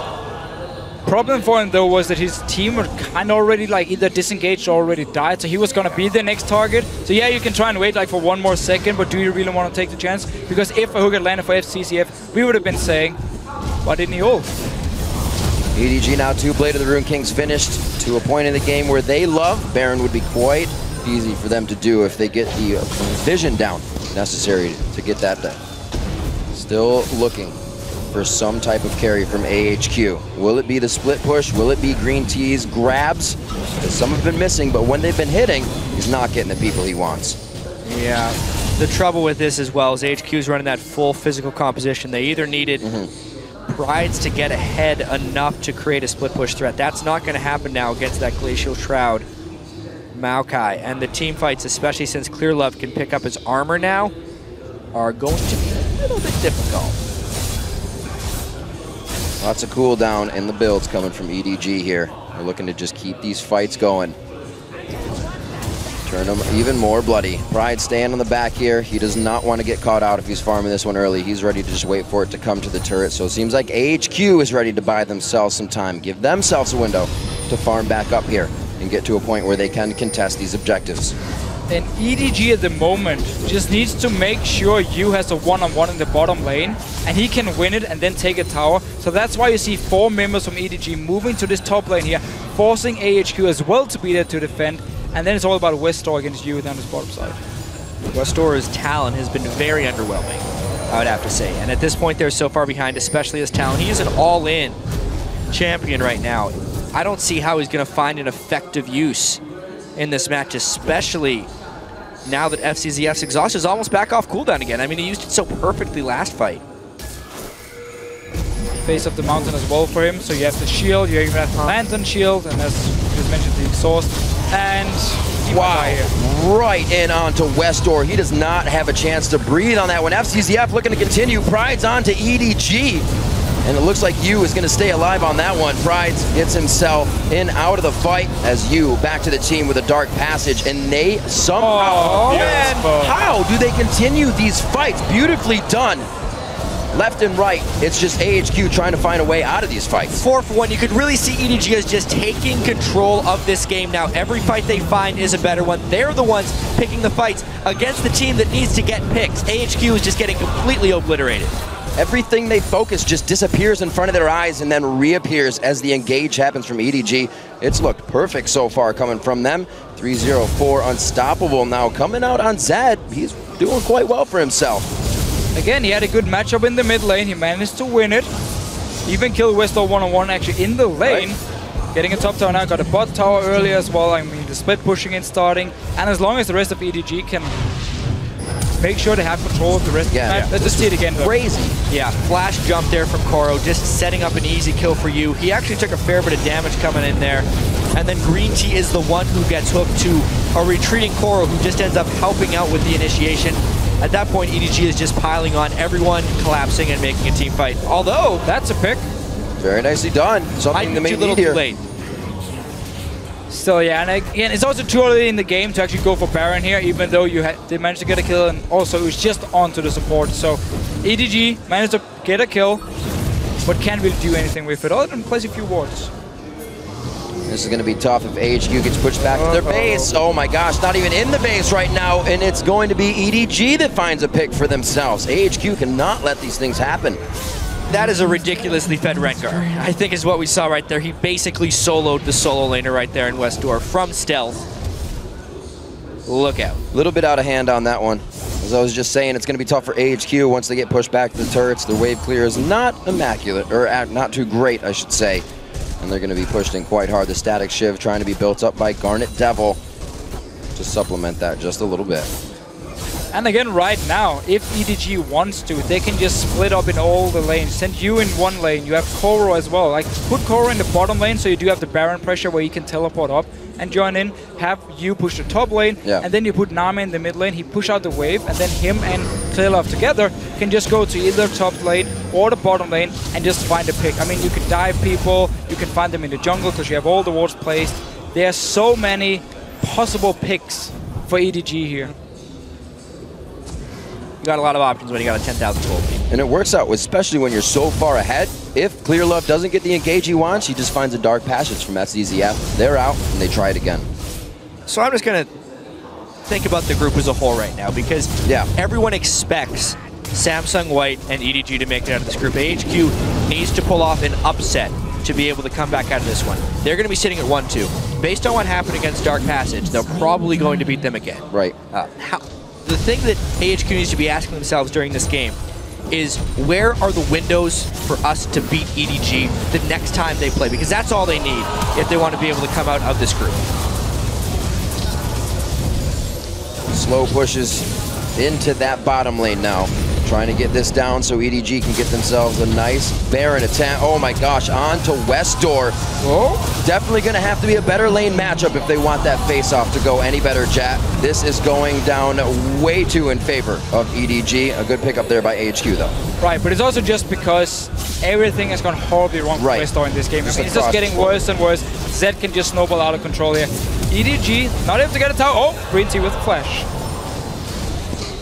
Problem for him though was that his team were kind of already like either disengaged or already died, so he was gonna be the next target. So yeah, you can try and wait like for one more second, but do you really want to take the chance? Because if a hook had landed for FZZF, we would have been saying, why didn't he ult? EDG now two Blade of the Ruined Kings finished to a point in the game where they love. Baron would be quite easy for them to do if they get the vision down necessary to get that done. Still looking for some type of carry from AHQ. Will it be the split push? Will it be Green Tea's grabs? Because some have been missing, but when they've been hitting, he's not getting the people he wants. Yeah. The trouble with this as well is HQ's running that full physical composition. They either needed mm-hmm. Prydz to get ahead enough to create a split push threat. That's not going to happen now against that Glacial Shroud Maokai. And the team fights, especially since Clearlove can pick up his armor now, are going to be a little bit difficult. Lots of cooldown in the builds coming from EDG here. They're looking to just keep these fights going. Turn them even more bloody. Prydz staying on the back here. He does not want to get caught out if he's farming this one early. He's ready to just wait for it to come to the turret. So it seems like AHQ is ready to buy themselves some time. Give themselves a window to farm back up here and get to a point where they can contest these objectives. And EDG at the moment just needs to make sure U has a one-on-one in the bottom lane, and he can win it and then take a tower. So that's why you see four members from EDG moving to this top lane here, forcing AHQ as well to be there to defend. And then it's all about Westdoor against U down this bottom side. Westdoor's Talon has been very underwhelming, I would have to say. And at this point, they're so far behind, especially as Talon. He is an all-in champion right now. I don't see how he's going to find an effective use in this match, especially now that FZZF's exhaust is almost back off cooldown again. I mean, he used it so perfectly last fight. Face of the mountain as well for him. So you have the shield, you even have the lantern shield, and as just mentioned, the exhaust. And he might die here. Right in onto Westdoor. He does not have a chance to breathe on that one. FZZF looking to continue. Prydz on to EDG. And it looks like U is going to stay alive on that one. Prydz gets himself in out of the fight as U back to the team with a dark passage. And they somehow, oh, man, how do they continue these fights? Beautifully done. Left and right, it's just AHQ trying to find a way out of these fights. Four for one. You could really see EDG as just taking control of this game now. Every fight they find is a better one. They're the ones picking the fights against the team that needs to get picks. AHQ is just getting completely obliterated. Everything they focus just disappears in front of their eyes and then reappears as the engage happens from EDG. It's looked perfect so far coming from them. 304 unstoppable now coming out on Zed. He's doing quite well for himself. Again, he had a good matchup in the mid lane. He managed to win it. Even killed Westdoor one-on-one oh actually in the lane. Getting a top tower now, got a bot tower earlier as well. I mean, the split pushing and starting. And as long as the rest of EDG can make sure to have control of the rest Yeah, of the yeah. Let's just see it again. though. Crazy. Yeah, flash jump there from Koro, just setting up an easy kill for U. He actually took a fair bit of damage coming in there. And then Green Tea is the one who gets hooked to a retreating Koro who just ends up helping out with the initiation. At that point, EDG is just piling on everyone, collapsing and making a team fight. Although, That's a pick. Very nicely done. Something Might to be make too little lead too here. late. Still, yeah, and again, it's also too early in the game to actually go for Baron here, even though you had they managed to get a kill, and also it was just onto the support. So EDG managed to get a kill, but can't really do anything with it other than place a few wards. This is going to be tough if AHQ gets pushed back to their base. Oh my gosh, not even in the base right now, and it's going to be EDG that finds a pick for themselves. AHQ cannot let these things happen. That is a ridiculously fed Rengar. I think is what we saw right there. He basically soloed the solo laner right there in Westdoor from stealth. Look out. A little bit out of hand on that one. As I was just saying, it's going to be tough for AHQ once they get pushed back to the turrets. Their wave clear is not immaculate, or not too great, I should say. And they're going to be pushed in quite hard. The static shiv trying to be built up by Garnet Devil to supplement that just a little bit. And again, right now, if EDG wants to, they can just split up in all the lanes. Send U in one lane. You have Koro as well. Like, put Koro in the bottom lane so you do have the Baron pressure where he can teleport up and join in. Have U push the top lane, Yeah. and then you put NaMei in the mid lane. He push out the wave, and then him and Clearlove together can just go to either top lane or the bottom lane and just find a pick. I mean, you can dive people. You can find them in the jungle because you have all the wards placed. There are so many possible picks for EDG here. Got a lot of options when you got a 10,000 gold team. And it works out, especially when you're so far ahead. If Clearlove doesn't get the engage he wants, he just finds a dark passage from FZZF. They're out, and they try it again. So I'm just gonna think about the group as a whole right now because Yeah. everyone expects Samsung White and EDG to make it out of this group. AHQ needs to pull off an upset to be able to come back out of this one. They're going to be sitting at 1-2. Based on what happened against Dark Passage, they're probably going to beat them again. Right. Uh, how, the thing that AHQ needs to be asking themselves during this game is where are the windows for us to beat EDG the next time they play? Because that's all they need if they want to be able to come out of this group. Slow pushes into that bottom lane now. Trying to get this down so EDG can get themselves a nice Baron attack. Oh my gosh, on to Westdoor. Oh, Definitely going to have to be a better lane matchup if they want that face-off to go any better, Jat. This is going down way too in favor of EDG. A good pickup there by HQ, though. Right, but it's also just because everything has gone horribly wrong for Right. Westdoor in this game. I mean, it's just getting worse and worse. Zed can just snowball out of control here. EDG not able to get a tower. Oh, Green Tea with Flash.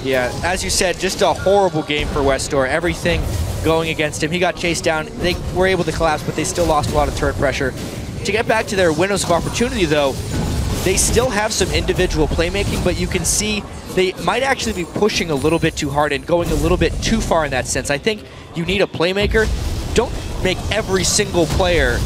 Yeah, as you said, just a horrible game for Westdoor. Everything going against him. He got chased down. They were able to collapse, but they still lost a lot of turret pressure. To get back to their windows of opportunity, though, they still have some individual playmaking, but you can see they might actually be pushing a little bit too hard and going a little bit too far in that sense. I think you need a playmaker. Don't make every single player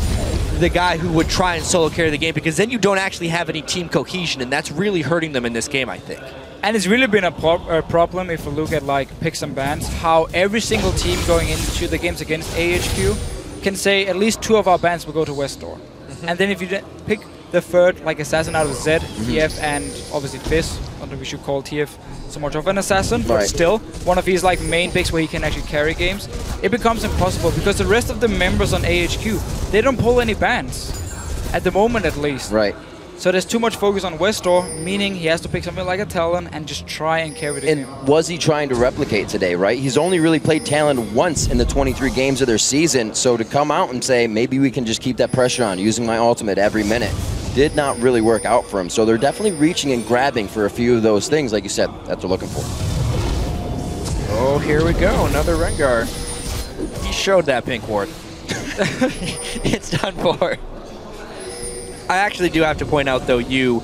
the guy who would try and solo carry the game because then you don't actually have any team cohesion, and that's really hurting them in this game, I think. And it's really been a, pro- a problem if you look at like picks and bans, how every single team going into the games against AHQ can say at least two of our bans will go to Westdoor. Mm-hmm. And then if you pick the third, like assassin out of Z, TF, and obviously Fizz, I don't know if we should call TF so much of an assassin, but Right. still one of his like main picks where he can actually carry games, it becomes impossible because the rest of the members on AHQ, they don't pull any bans. At the moment at least. Right. So there's too much focus on Westdoor, meaning he has to pick something like a Talon and just try and carry the game. And was he trying to replicate today, right? He's only really played Talon once in the 23 games of their season, so to come out and say, maybe we can just keep that pressure on using my ultimate every minute, did not really work out for him. So they're definitely reaching and grabbing for a few of those things, like you said, that they're looking for. Oh, here we go. Another Rengar. He showed that pink ward. it's done for. I actually do have to point out, though, you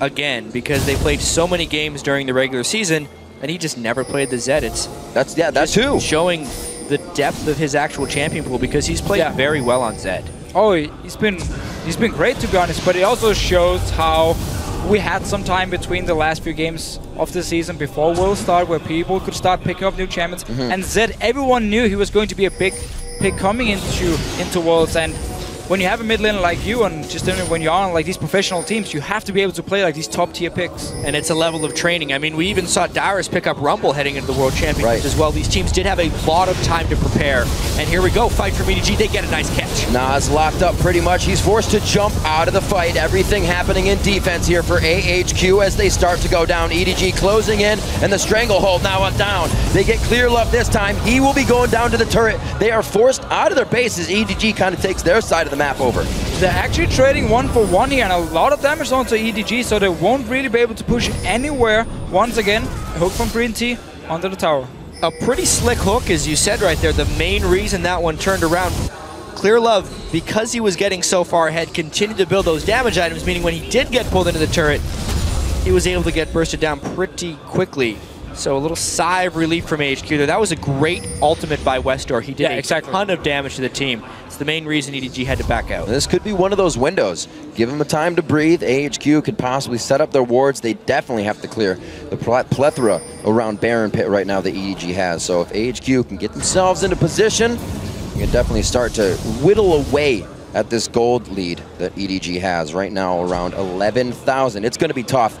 again, because they played so many games during the regular season, and he just never played the Zed. It's That's yeah, that's who. showing the depth of his actual champion pool because he's played Yeah. very well on Zed. Oh, he's been he's been great to be honest, but it also shows how we had some time between the last few games of the season before World start where people could start picking up new champions. Mm-hmm. And Zed, everyone knew he was going to be a big pick coming into into Worlds, and when you have a mid laner like U, and just when you're on like these professional teams, you have to be able to play like these top tier picks. And it's a level of training. I mean, we even saw Darius pick up Rumble heading into the World Championships Right. as well. These teams did have a lot of time to prepare. And here we go, fight from EDG. They get a nice catch. Naz locked up pretty much. He's forced to jump out of the fight. Everything happening in defense here for AHQ as they start to go down. EDG closing in, and the stranglehold now on down. They get Clearlove this time. He will be going down to the turret. They are forced out of their bases. EDG kind of takes their side of the map over. They're actually trading one for one here, and a lot of damage onto EDG, so they won't really be able to push anywhere. Once again, hook from Green Tea onto the tower. A pretty slick hook, as you said right there. The main reason that one turned around. Clearlove, because he was getting so far ahead, continued to build those damage items, meaning when he did get pulled into the turret, he was able to get bursted down pretty quickly. So a little sigh of relief from HQ there. That was a great ultimate by Westdoor. He did Yeah, a exactly. ton of damage to the team. The main reason EDG had to back out. This could be one of those windows. Give them a time to breathe. AHQ could possibly set up their wards. They definitely have to clear the plethora around Baron Pit right now that EDG has. So if AHQ can get themselves into position, you can definitely start to whittle away at this gold lead that EDG has right now around 11,000. It's going to be tough.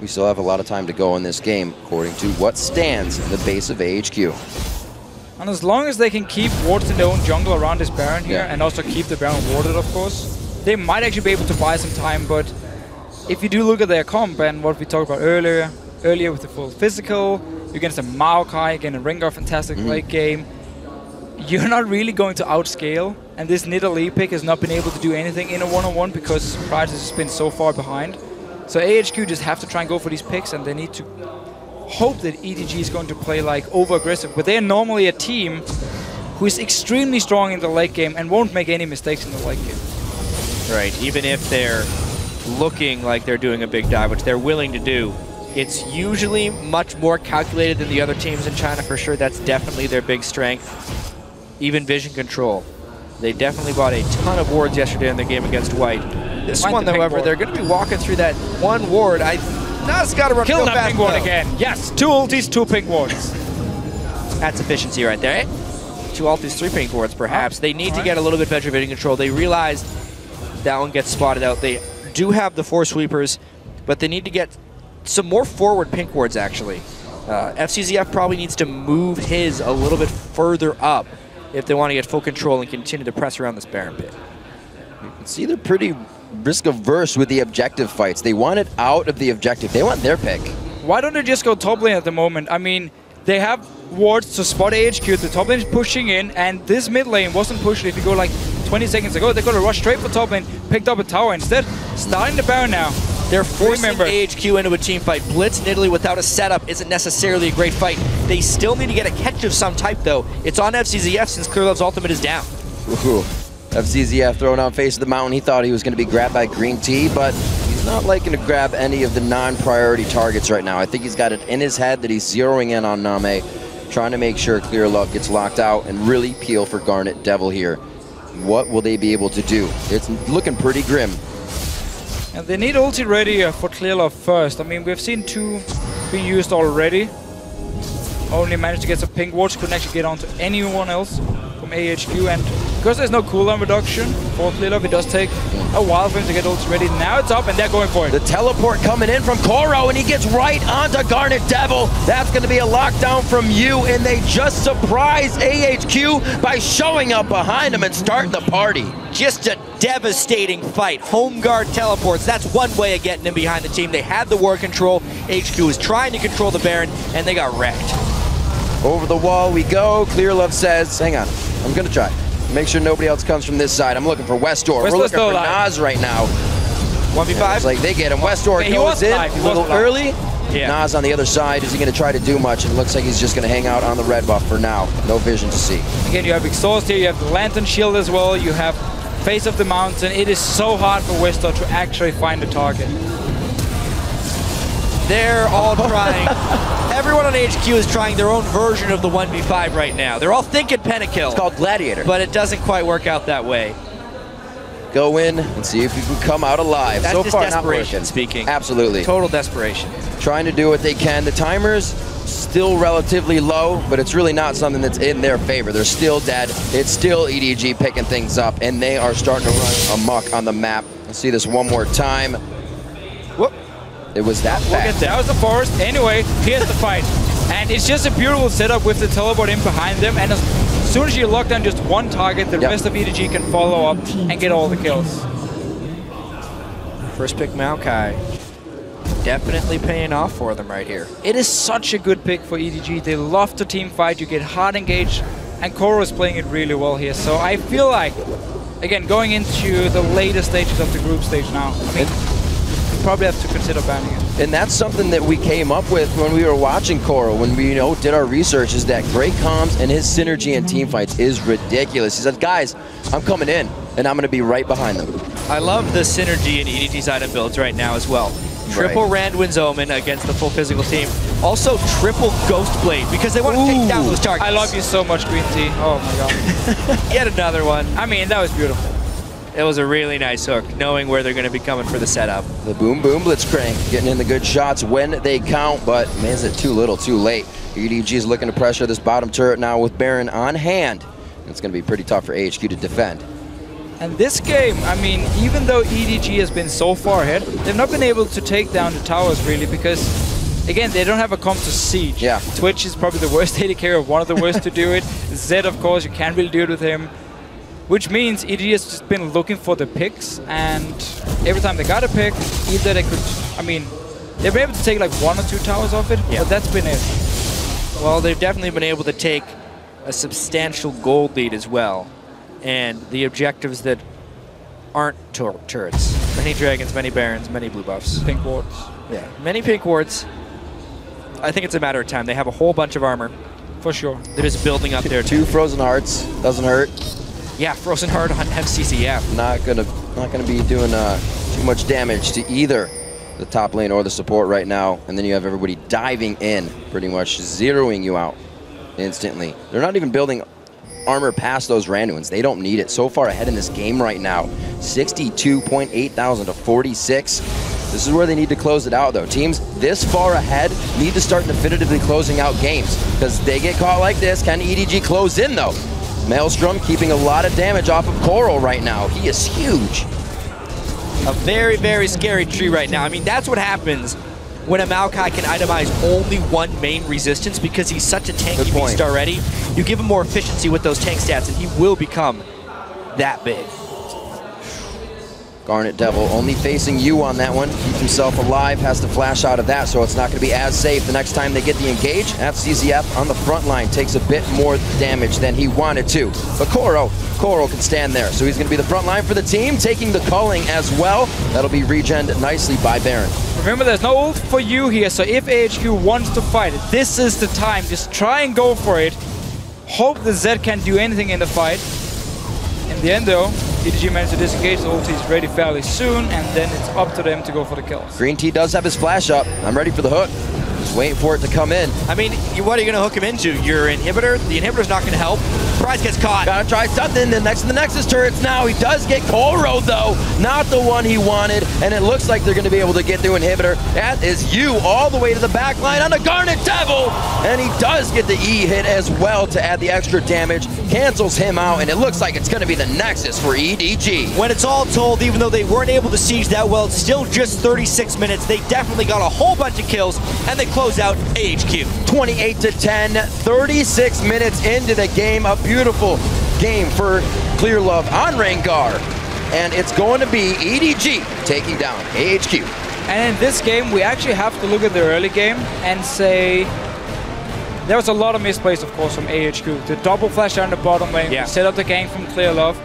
We still have a lot of time to go in this game, according to what stands in the base of AHQ. And as long as they can keep wards in their own jungle around this Baron here, Yeah. and also keep the Baron warded, of course, they might actually be able to buy some time. But if you do look at their comp and what we talked about earlier, earlier with the full physical, you're against a Maokai, again a Rengar, fantastic Mm-hmm. late game, you're not really going to outscale. And this Nidalee pick has not been able to do anything in a one-on-one because Prydz has been so far behind. So AHQ just have to try and go for these picks, and they need to hope that EDG is going to play like over aggressive, but they're normally a team who is extremely strong in the late game and won't make any mistakes in the late game. Right, even if they're looking like they're doing a big dive, which they're willing to do, it's usually much more calculated than the other teams in China for sure. That's definitely their big strength. Even vision control. They definitely bought a ton of wards yesterday in their game against White. This Find one, however, ward. they're going to be walking through that one ward. I Naz got to run Kill real that fast, pink ward again. Yes, two ultis, two pink wards. That's efficiency right there. Two ultis, three pink wards, perhaps. They need to Alright. get a little bit better vision control. They realized that one gets spotted out. They do have the four sweepers, but they need to get some more forward pink wards, actually. Uh, FZZF probably needs to move his a little bit further up if they want to get full control and continue to press around this Baron pit. You can see, they're pretty risk averse with the objective fights. They want it out of the objective. They want their pick. Why don't they just go top lane at the moment? I mean, they have wards to spot AHQ, the top lane is pushing in, and this mid lane wasn't pushed if you go like 20 seconds ago. They're gonna rush straight for top lane, picked up a tower instead, starting the Baron now. They're forcing Remember- AHQ into a team fight. Blitz and Nidalee without a setup isn't necessarily a great fight. They still need to get a catch of some type, though. It's on FZZF since Clearlove's ultimate is down. Ooh. FZZF throwing on face of the mountain. He thought he was going to be grabbed by Green Tea, but he's not liking to grab any of the non-priority targets right now. I think he's got it in his head that he's zeroing in on NaMei, trying to make sure Clearlove gets locked out and really peel for Garnet Devil here. What will they be able to do? It's looking pretty grim. And they need ulti ready uh, for Clearlove first. I mean, we've seen two being used already. Only managed to get some pink wards, couldn't actually get onto anyone else from AHQ. And because there's no cooldown reduction for Clearlove, it does take a while for him to get ulti ready. Now it's up and they're going for it. The teleport coming in from Koro, and he gets right onto Garnet Devil. That's going to be a lockdown from U, and they just surprise AHQ by showing up behind him and starting the party. Just a devastating fight. Home guard teleports. That's one way of getting in behind the team. They had the war control. HQ was trying to control the Baron, and they got wrecked. Over the wall we go. Clearlove says, hang on, I'm going to try. Make sure nobody else comes from this side. I'm looking for Westdoor. We're looking for. Naz right now. 1v5? It's like they get him. Westdoor He goes was in a little early. Yeah. Naz on the other side. Is he going to try to do much? It looks like he's just going to hang out on the red buff for now. No vision to see. Again, you have exhaust here, you have the lantern shield as well, you have face of the mountain. It is so hard for Westdoor to actually find a target. They're all trying. Everyone on HQ is trying their own version of the 1v5 right now. They're all thinking pentakill. It's called Gladiator. But it doesn't quite work out that way. Go in and see if you can come out alive. That's so far, not desperation speaking. Absolutely. Total desperation. Trying to do what they can. The timers still relatively low, but it's really not something that's in their favor. They're still dead. It's still EDG picking things up, and they are starting to run amok on the map. Let's see this one more time. It was that get fast. there. That was the forest. Anyway, here's the fight. And it's just a beautiful setup with the teleport in behind them. And as soon as you lock down just one target, the Yep. rest of EDG can follow up and get all the kills. First pick Maokai. Definitely paying off for them right here. It is such a good pick for EDG. They love to team fight. You get hard engaged. And Koro is playing it really well here. So I feel like, again, going into the later stages of the group stage now, I mean, probably have to consider banning it. And that's something that we came up with when we were watching Koro, when we you know did our research, is that great comms and his synergy in team fights is ridiculous. He said, guys, I'm coming in, and I'm going to be right behind them. I love the synergy in EDG's item builds right now as well. Triple Randuin's Omen against the full physical team. Also triple Ghost Blade because they want to take down those targets. I love you so much, Green Tea. Oh my god. Yet another one. I mean, that was beautiful. It was a really nice hook, knowing where they're going to be coming for the setup. The boom boom blitzcrank getting in the good shots when they count, but man, is it too little, too late. EDG is looking to pressure this bottom turret now with Baron on hand. It's going to be pretty tough for AHQ to defend. And this game, I mean, even though EDG has been so far ahead, they've not been able to take down the towers really because, again, they don't have a comp to siege. Yeah. Twitch is probably the worst AD carry, one of the worst to do it. Zed, of course, you can't really do it with him. Which means EDG has just been looking for the picks, and every time they got a pick, either they could, I mean, they've been able to take like one or two towers off it, Yeah. but that's been it. Well, they've definitely been able to take a substantial gold lead as well. And the objectives that aren't tur- turrets. Many dragons, many barons, many blue buffs. Pink wards. Yeah, many pink wards. I think it's a matter of time. They have a whole bunch of armor. For sure. They're just building up there. Two frozen hearts doesn't hurt. Yeah, Frozen Heart on FZZF. Not gonna not gonna be doing uh, too much damage to either the top lane or the support right now. And then you have everybody diving in, pretty much zeroing you out instantly. They're not even building armor past those Randuins. They don't need it. So far ahead in this game right now, 62.8 thousand to 46. This is where they need to close it out, though. Teams this far ahead need to start definitively closing out games because they get caught like this. Can EDG close in, though? Maelstrom keeping a lot of damage off of Koro right now. He is huge. A very, very scary tree right now. I mean, that's what happens when a Maokai can itemize only one main resistance because he's such a tanky beast already. You give him more efficiency with those tank stats and he will become that big. Garnet Devil only facing you on that one. Keep himself alive, has to flash out of that, so it's not going to be as safe the next time they get the engage. FZZF on the front line takes a bit more damage than he wanted to. But Koro, Koro can stand there, so he's going to be the front line for the team, taking the culling as well. That'll be regened nicely by Baron. Remember, there's no ult for U here, so if AHQ wants to fight this is the time. Just try and go for it. Hope the Zed can't do anything in the fight. In the end, though, EDG managed to disengage. The ulti is ready fairly soon, and then it's up to them to go for the kills. Green Tea does have his flash up. I'm ready for the hook. Waiting for it to come in. I mean, what are you going to hook him into? Your inhibitor? The inhibitor's not going to help. Prydz gets caught. Gotta try something. Then next to the Nexus turrets now. He does get Koro though. Not the one he wanted. And it looks like they're gonna be able to get through inhibitor. That is U all the way to the back line on the Garnet Devil. And he does get the E hit as well to add the extra damage. Cancels him out. And it looks like it's gonna be the Nexus for EDG. When it's all told, even though they weren't able to siege that well, it's still just 36 minutes. They definitely got a whole bunch of kills, and they close out AHQ. 28 to 10, 36 minutes into the game. A beautiful game for Clearlove on Rengar. And it's going to be EDG taking down AHQ. And in this game, we actually have to look at the early game and say there was a lot of misplays, of course, from AHQ. The double flash down the bottom lane, Yeah. set up the gang from Clearlove.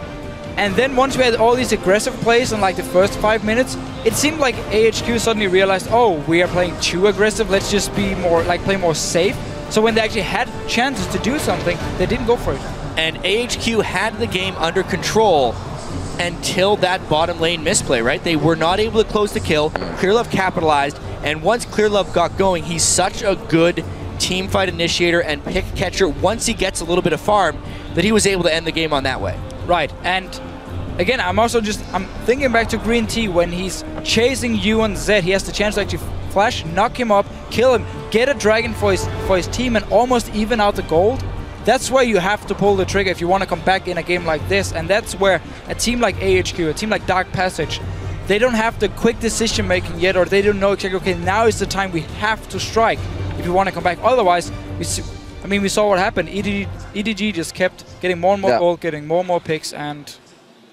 And then once we had all these aggressive plays in like the first five minutes, it seemed like AHQ suddenly realized, oh, we are playing too aggressive. Let's just be more, like, play more safe. So when they actually had chances to do something, they didn't go for it. And AHQ had the game under control until that bottom lane misplay, right? They were not able to close the kill. Clearlove capitalized, and once Clearlove got going, he's such a good team fight initiator and pick catcher once he gets a little bit of farm that he was able to end the game on that way. Right, and again, I'm also just I'm thinking back to Green Tea when he's chasing U and Zed. He has the chance to actually flash, knock him up, kill him, get a dragon for his for his team, and almost even out the gold. That's where you have to pull the trigger if you want to come back in a game like this, and that's where a team like AHQ, a team like Dark Passage, they don't have the quick decision making yet, or they don't know exactly. Okay, now is the time we have to strike if you want to come back. Otherwise, we I mean, we saw what happened. EDG, EDG just kept getting more and more Yeah. gold, getting more and more picks, and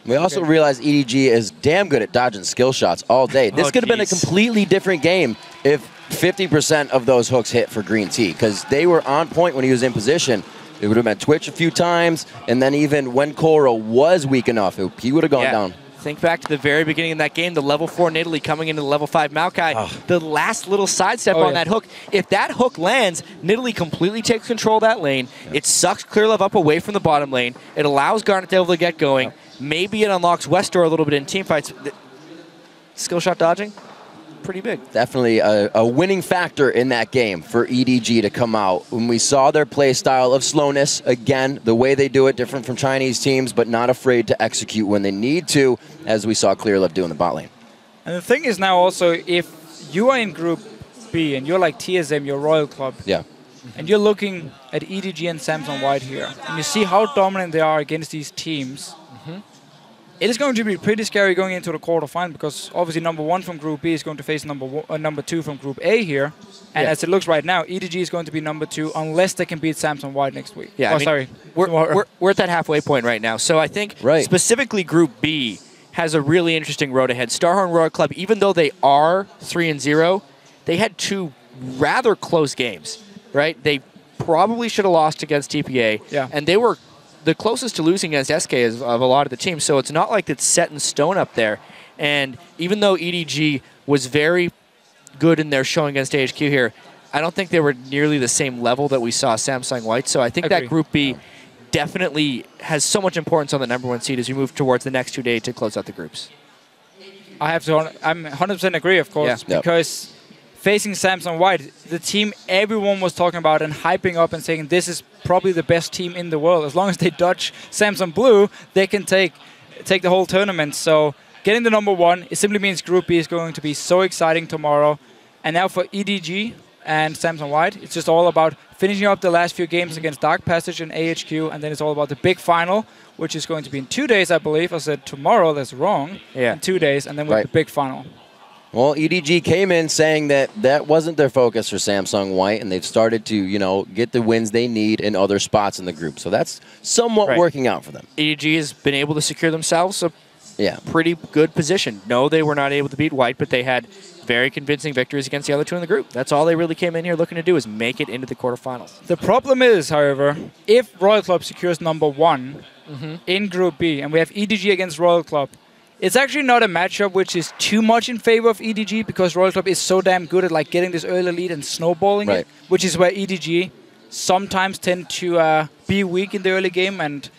We also Okay. realize EDG is damn good at dodging skill shots all day. This Oh, could have been a completely different game if 50% of those hooks hit for Green Tea because they were on point when he was in position. It would have been Twitch a few times, and then even when Koro was weak enough, it- he would have gone Yeah. down. Think back to the very beginning of that game, the level 4 Nidalee coming into the level 5 Maokai. Ah. The last little sidestep Oh, on yeah. that hook. If that hook lands, Nidalee completely takes control of that lane. It sucks Clearlove up away from the bottom lane. It allows Garnet Devil to get going. Maybe it unlocks Westdoor a little bit in teamfights. Th- Skill shot dodging, pretty big. Definitely a, a winning factor in that game for EDG to come out. When we saw their play style of slowness, again, the way they do it, different from Chinese teams, but not afraid to execute when they need to, as we saw Clearlove do in the bot lane. And the thing is now also, if you are in Group B and you're like TSM, your Royal Club, Yeah. and you're looking at EDG and Samsung White here, and you see how dominant they are against these teams, it is going to be pretty scary going into the quarterfinal because obviously number one from Group B is going to face number one, uh, number two from Group A here, and Yeah. as it looks right now, EDG is going to be number two unless they can beat Samsung White next week. Yeah, oh, I mean, sorry. We're, we're, we're at that halfway point right now. So I think Right. specifically Group B has a really interesting road ahead. Starhorn Royal Club, even though they are 3 and 0, they had two rather close games, right? They probably should have lost against TPA. Yeah. And they were the closest to losing against SK is of a lot of the teams. So it's not like it's set in stone up there. And even though EDG was very good in their showing against AHQ here, I don't think they were nearly the same level that we saw Samsung White. So I think Agree. that Group B definitely has so much importance on the number one seed as we move towards the next two days to close out the groups. I have to. I'm 100% agree, of course, Yeah. Yep. because facing Samsung White, the team everyone was talking about and hyping up and saying this is probably the best team in the world. As long as they dodge Samsung Blue, they can take take the whole tournament. So getting the number one, it simply means Group B is going to be so exciting tomorrow. And now for EDG and Samsung White, it's just all about finishing up the last few games against Dark Passage and AHQ, and then it's all about the big final, which is going to be in two days, I believe. I said tomorrow, that's wrong. Yeah. In two days, and then with Right. the big final. Well, EDG came in saying that that wasn't their focus for Samsung White, and they've started to, you know, get the wins they need in other spots in the group. So that's somewhat Right. working out for them. EDG has been able to secure themselves a Yeah. pretty good position. No, they were not able to beat White, but they had very convincing victories against the other two in the group. That's all they really came in here looking to do is make it into the quarterfinals. The problem is, however, if Royal Club secures number one Mm-hmm. in Group B, and we have EDG against Royal Club, it's actually not a matchup which is too much in favor of EDG because Royal Club is so damn good at like getting this early lead and snowballing Right. it, which is where EDG sometimes tend to uh, be weak in the early game, and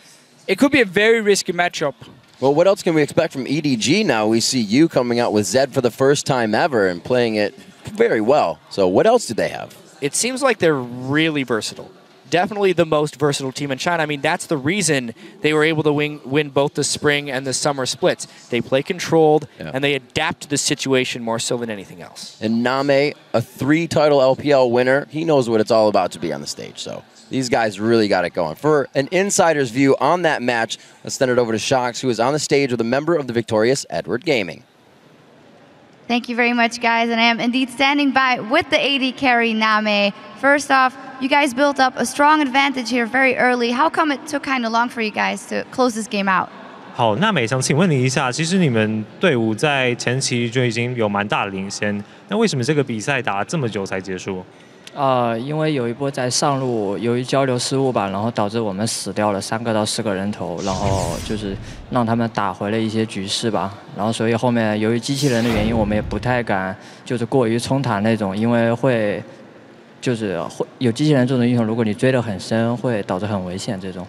it could be a very risky matchup. Well, what else can we expect from EDG now? We see you coming out with Zed for the first time ever and playing it very well. So what else do they have? It seems like they're really versatile. Definitely the most versatile team in China. I mean, that's the reason they were able to win, win both the spring and the summer splits. They play controlled Yeah. and they adapt to the situation more so than anything else. And NaMei, a three-title LPL winner, he knows what it's all about to be on the stage. So these guys really got it going. For an insider's view on that match, let's send it over to Sjokz, who is on the stage with a member of the victorious Edward Gaming. Thank you very much, guys. And I am indeed standing by with the AD carry NaMei. First off, you guys built up a strong advantage here very early. How come it took kind of long for you guys to close this game out? 好，娜美想请问你一下，其实你们队伍在前期就已经有蛮大的领先，那为什么这个比赛打了这么久才结束？呃，因为有一波在上路由于交流失误吧，然后导致我们死掉了三个到四个人头，然后就是让他们打回了一些局势吧。然后所以后面由于机器人的原因，我们也不太敢就是过于冲塔那种，因为会就是会有机器人这种英雄，如果你追得很深，会导致很危险这种。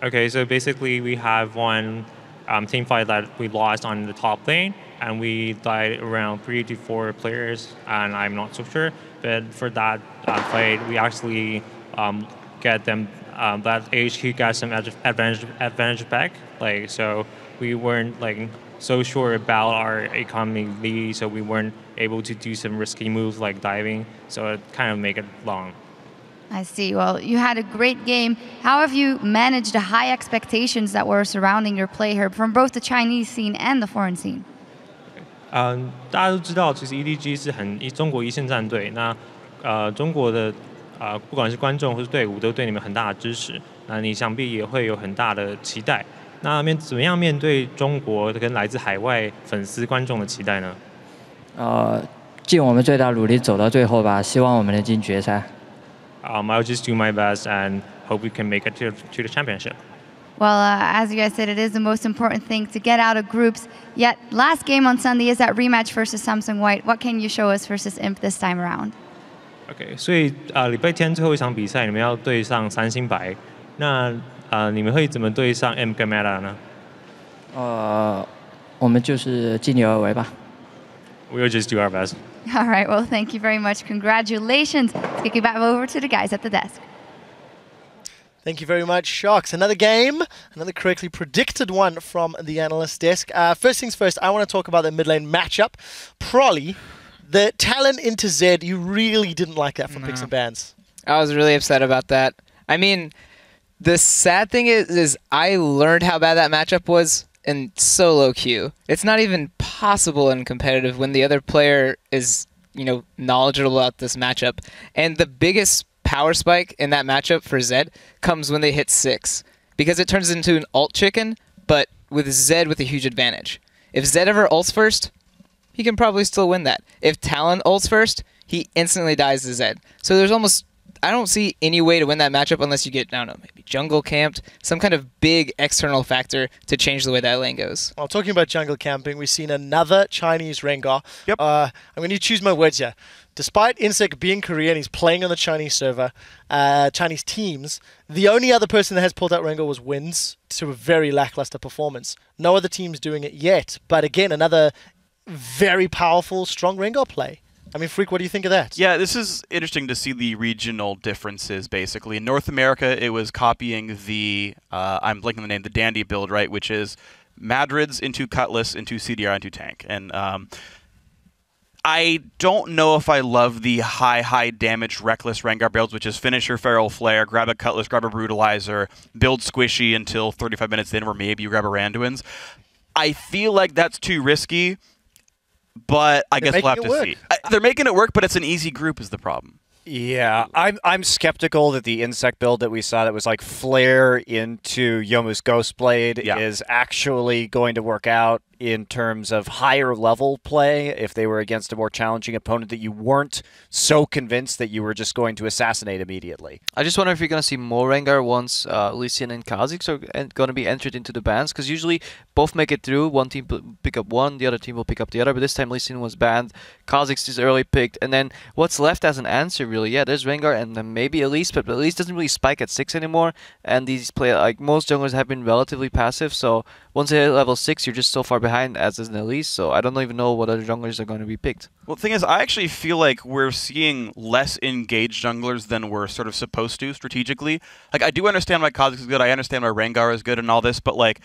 Okay, so basically we have one um, team fight that we lost on the top lane, and we died around three to four players, and I'm not so sure. But for that uh, fight, we actually um, get them um, that HQ got some ad- advantage advantage back. Like so, we weren't like so sure about our economy lead, so we weren't able to do some risky moves like diving. So it kind of make it long. I see. Well, you had a great game. How have you managed the high expectations that were surrounding your play here from both the Chinese scene and the foreign scene? 嗯，大家都知道，其实 EDG 是很一中国一线战队。那呃，中国的啊、呃，不管是观众或是队伍，都对你们很大的支持。那你想必也会有很大的期待。那面怎么样面对中国跟来自海外粉丝观众的期待呢？呃，尽我们最大努力走到最后吧，希望我们能进决赛。Um, I'll just do my best and hope we can make it to, to the championship. Well, uh, as you guys said, it is the most important thing to get out of groups. Yet, last game on Sunday is that rematch versus Samsung White. What can you show us versus Imp this time around? OK，所以啊，礼拜天最后一场比赛，你们要对上三星白。那啊，你们会怎么对上 M 跟 Meta 呢？呃，我们就是尽力而为吧。We'll just do our best. All right. Well, thank you very much. Congratulations. Let's kick it back over to the guys at the desk. Thank you very much, Sjokz. Another game, another correctly predicted one from the analyst desk. Uh, first things first, I want to talk about the mid lane matchup. Prolly, the Talon into Zed, you really didn't like that from no. Picks and Bands. I was really upset about that. I mean, the sad thing is, is I learned how bad that matchup was in solo queue. It's not even possible in competitive when the other player is, you know, knowledgeable about this matchup. And the biggest power spike in that matchup for Zed comes when they hit six. Because it turns into an alt chicken, but with Zed with a huge advantage. If Zed ever ults first, he can probably still win that. If Talon ults first, he instantly dies to Zed. So there's almost I don't see any way to win that matchup unless you get, I don't know, maybe jungle camped, some kind of big external factor to change the way that lane goes. Well, talking about jungle camping, we've seen another Chinese Rengar. Yep. Uh, I'm going to choose my words here. Despite Insec being Korean, he's playing on the Chinese server, uh, Chinese teams. The only other person that has pulled out Rengar was Wins to a very lackluster performance. No other team's doing it yet. But again, another very powerful, strong Rengar play. I mean, Freak, what do you think of that? Yeah, this is interesting to see the regional differences, basically. In North America, it was copying the, uh, I'm blanking the name, the Dandy build, right, which is Madred's into Cutlass into CDR into Tank. And um, I don't know if I love the high, high damage Reckless Rengar builds, which is Finisher, Feral Flare, grab a Cutlass, grab a Brutalizer, build Squishy until 35 minutes in, where maybe you grab a Randuin's. I feel like that's too risky but I they're guess we'll have to work. see. I, they're making it work, but it's an easy group is the problem. Yeah, I'm I'm skeptical that the Insec build that we saw that was like flare into Youmuu's Ghostblade Yeah. is actually going to work out in terms of higher level play if they were against a more challenging opponent that you weren't so convinced that you were just going to assassinate immediately. I just wonder if you're gonna see more Rengar once uh, Sin and Kha'Zix are gonna be entered into the bans, because usually both make it through. One team pick up one, the other team will pick up the other. But this time Sin was banned, Kha'Zix is early picked, and then what's left as an answer really? Yeah, there's Rengar and then maybe Elise, but Elise doesn't really spike at six anymore. And these play like most junglers have been relatively passive, so once they hit level six, you're just so far behind as is Elise. So I don't even know what other junglers are going to be picked. Well, the thing is, I actually feel like we're seeing less engaged junglers than we're sort of supposed to strategically. Like, I do understand why Kha'Zix is good. I understand why Rengar is good and all this, but like,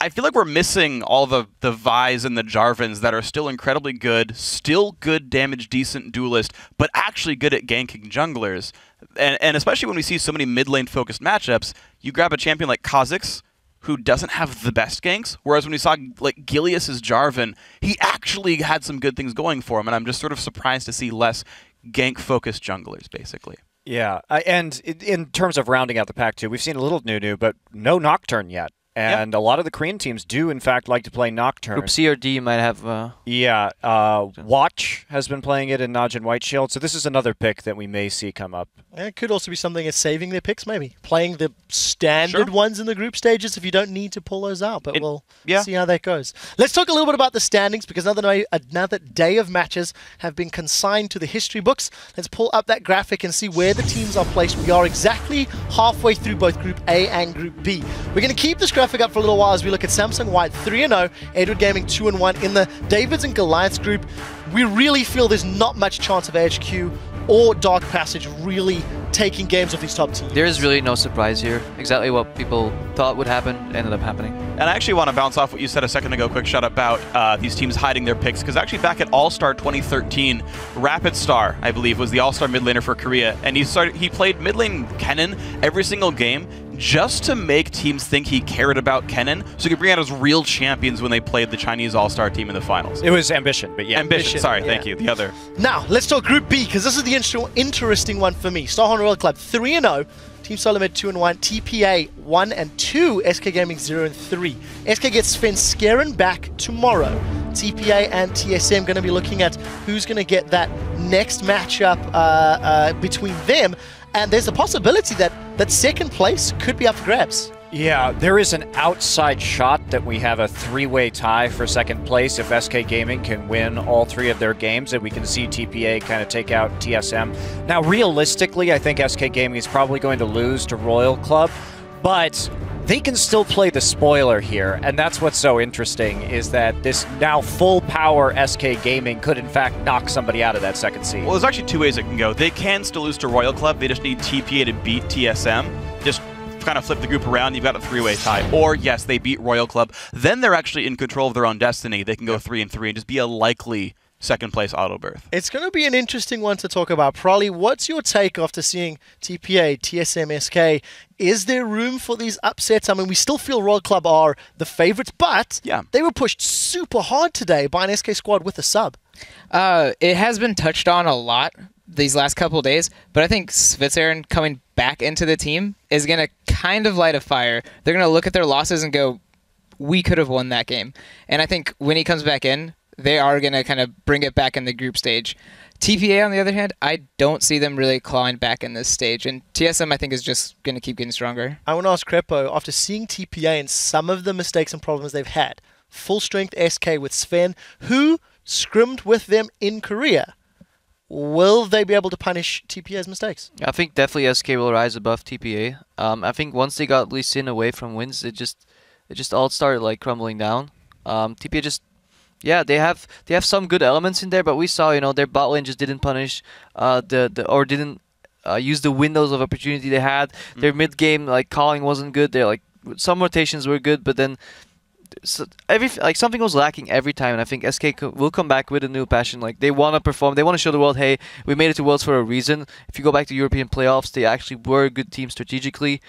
I feel like we're missing all the the Vis and the Jarvans that are still incredibly good, still good damage, decent duelist, but actually good at ganking junglers. And and especially when we see so many mid lane focused matchups, you grab a champion like Kha'Zix, who doesn't have the best ganks. Whereas when we saw like Gilius's Jarvan, he actually had some good things going for him, and I'm just sort of surprised to see less gank focused junglers, basically. Yeah, I, and in, in terms of rounding out the pack too, we've seen a little Nunu, but no Nocturne yet. And a lot of the Korean teams do, in fact, like to play Nocturne. Group C or D might have. Uh, Yeah, uh, Watch has been playing it in Najin White Shield, so this is another pick that we may see come up. It could also be something as saving their picks, maybe playing the standard ones in the group stages if you don't need to pull those out. But It- we'll yeah. see how that goes. Let's talk a little bit about the standings because another night, another day of matches have been consigned to the history books. Let's pull up that graphic and see where the teams are placed. We are exactly halfway through both Group A and Group B. We're going to keep this graphic up for a little while as we look at Samsung White 3 0, Edward Gaming 2 1 in the Davids and Goliaths group. We really feel there's not much chance of HQ or Dark Passage really taking games off these top teams? There is really no surprise here. Exactly what people thought would happen ended up happening. And I actually want to bounce off what you said a second ago, Quickshot about uh, these teams hiding their picks, because actually back at All Star 2013, Rapid Star, I believe, was the All Star mid laner for Korea, and he started he played mid lane Kennen every single game just to make teams think he cared about Kennen, so he could bring out his real champions when they played the Chinese All Star team in the finals. It was ambition, but yeah, ambition. sorry, yeah. thank you. The other. Now, let's talk Group B, because this is the inter- interesting one for me. Starhorn Royal Club 3 and 0, Team Solomid 2 and 1, TPA 1 and 2, SK Gaming 0 and 3. SK gets Svenskeren back tomorrow. TPA and TSM going to be looking at who's going to get that next matchup uh, uh, between them. And there's a possibility that that second place could be up for grabs. Yeah, there is an outside shot that we have a three-way tie for second place if SK Gaming can win all three of their games, and we can see TPA kind of take out TSM. Now, realistically, I think SK Gaming is probably going to lose to Royal Club, but they can still play the spoiler here, and that's what's so interesting is that this now full power SK Gaming could in fact knock somebody out of that second seed. Well, there's actually two ways it can go. They can still lose to Royal Club. They just need TPA to beat TSM. Just kind of flip the group around. You've got a three-way tie. Or yes, they beat Royal Club. Then they're actually in control of their own destiny. They can go three and three and just be a likely second place auto berth. It's going to be an interesting one to talk about. Probably, what's your take after seeing TPA, TSM, SK? Is there room for these upsets? I mean, we still feel Royal Club are the favorites, but yeah. they were pushed super hard today by an SK squad with a sub. Uh, it has been touched on a lot these last couple days, but I think Svenskeren coming back into the team is going to kind of light a fire. They're going to look at their losses and go, we could have won that game. And I think when he comes back in, they are going to kind of bring it back in the group stage. TPA, on the other hand, I don't see them really clawing back in this stage. And TSM, I think, is just going to keep getting stronger. I want to ask Krepo, after seeing TPA and some of the mistakes and problems they've had, full strength SK with Sven, who scrimmed with them in Korea, will they be able to punish TPA's mistakes? I think definitely SK will rise above TPA. Um, I think once they got Lee Sin away from wins, it just it just all started like crumbling down. Um, TPA just yeah, they have they have some good elements in there, but we saw you know their bot lane just didn't punish uh, the the or didn't uh, use the windows of opportunity they had. Mm. Their mid game like calling wasn't good. Their like some rotations were good, but then so every like something was lacking every time, and I think SK co- will come back with a new passion. Like they want to perform, they want to show the world, hey, we made it to Worlds for a reason. If you go back to European playoffs, they actually were a good team strategically.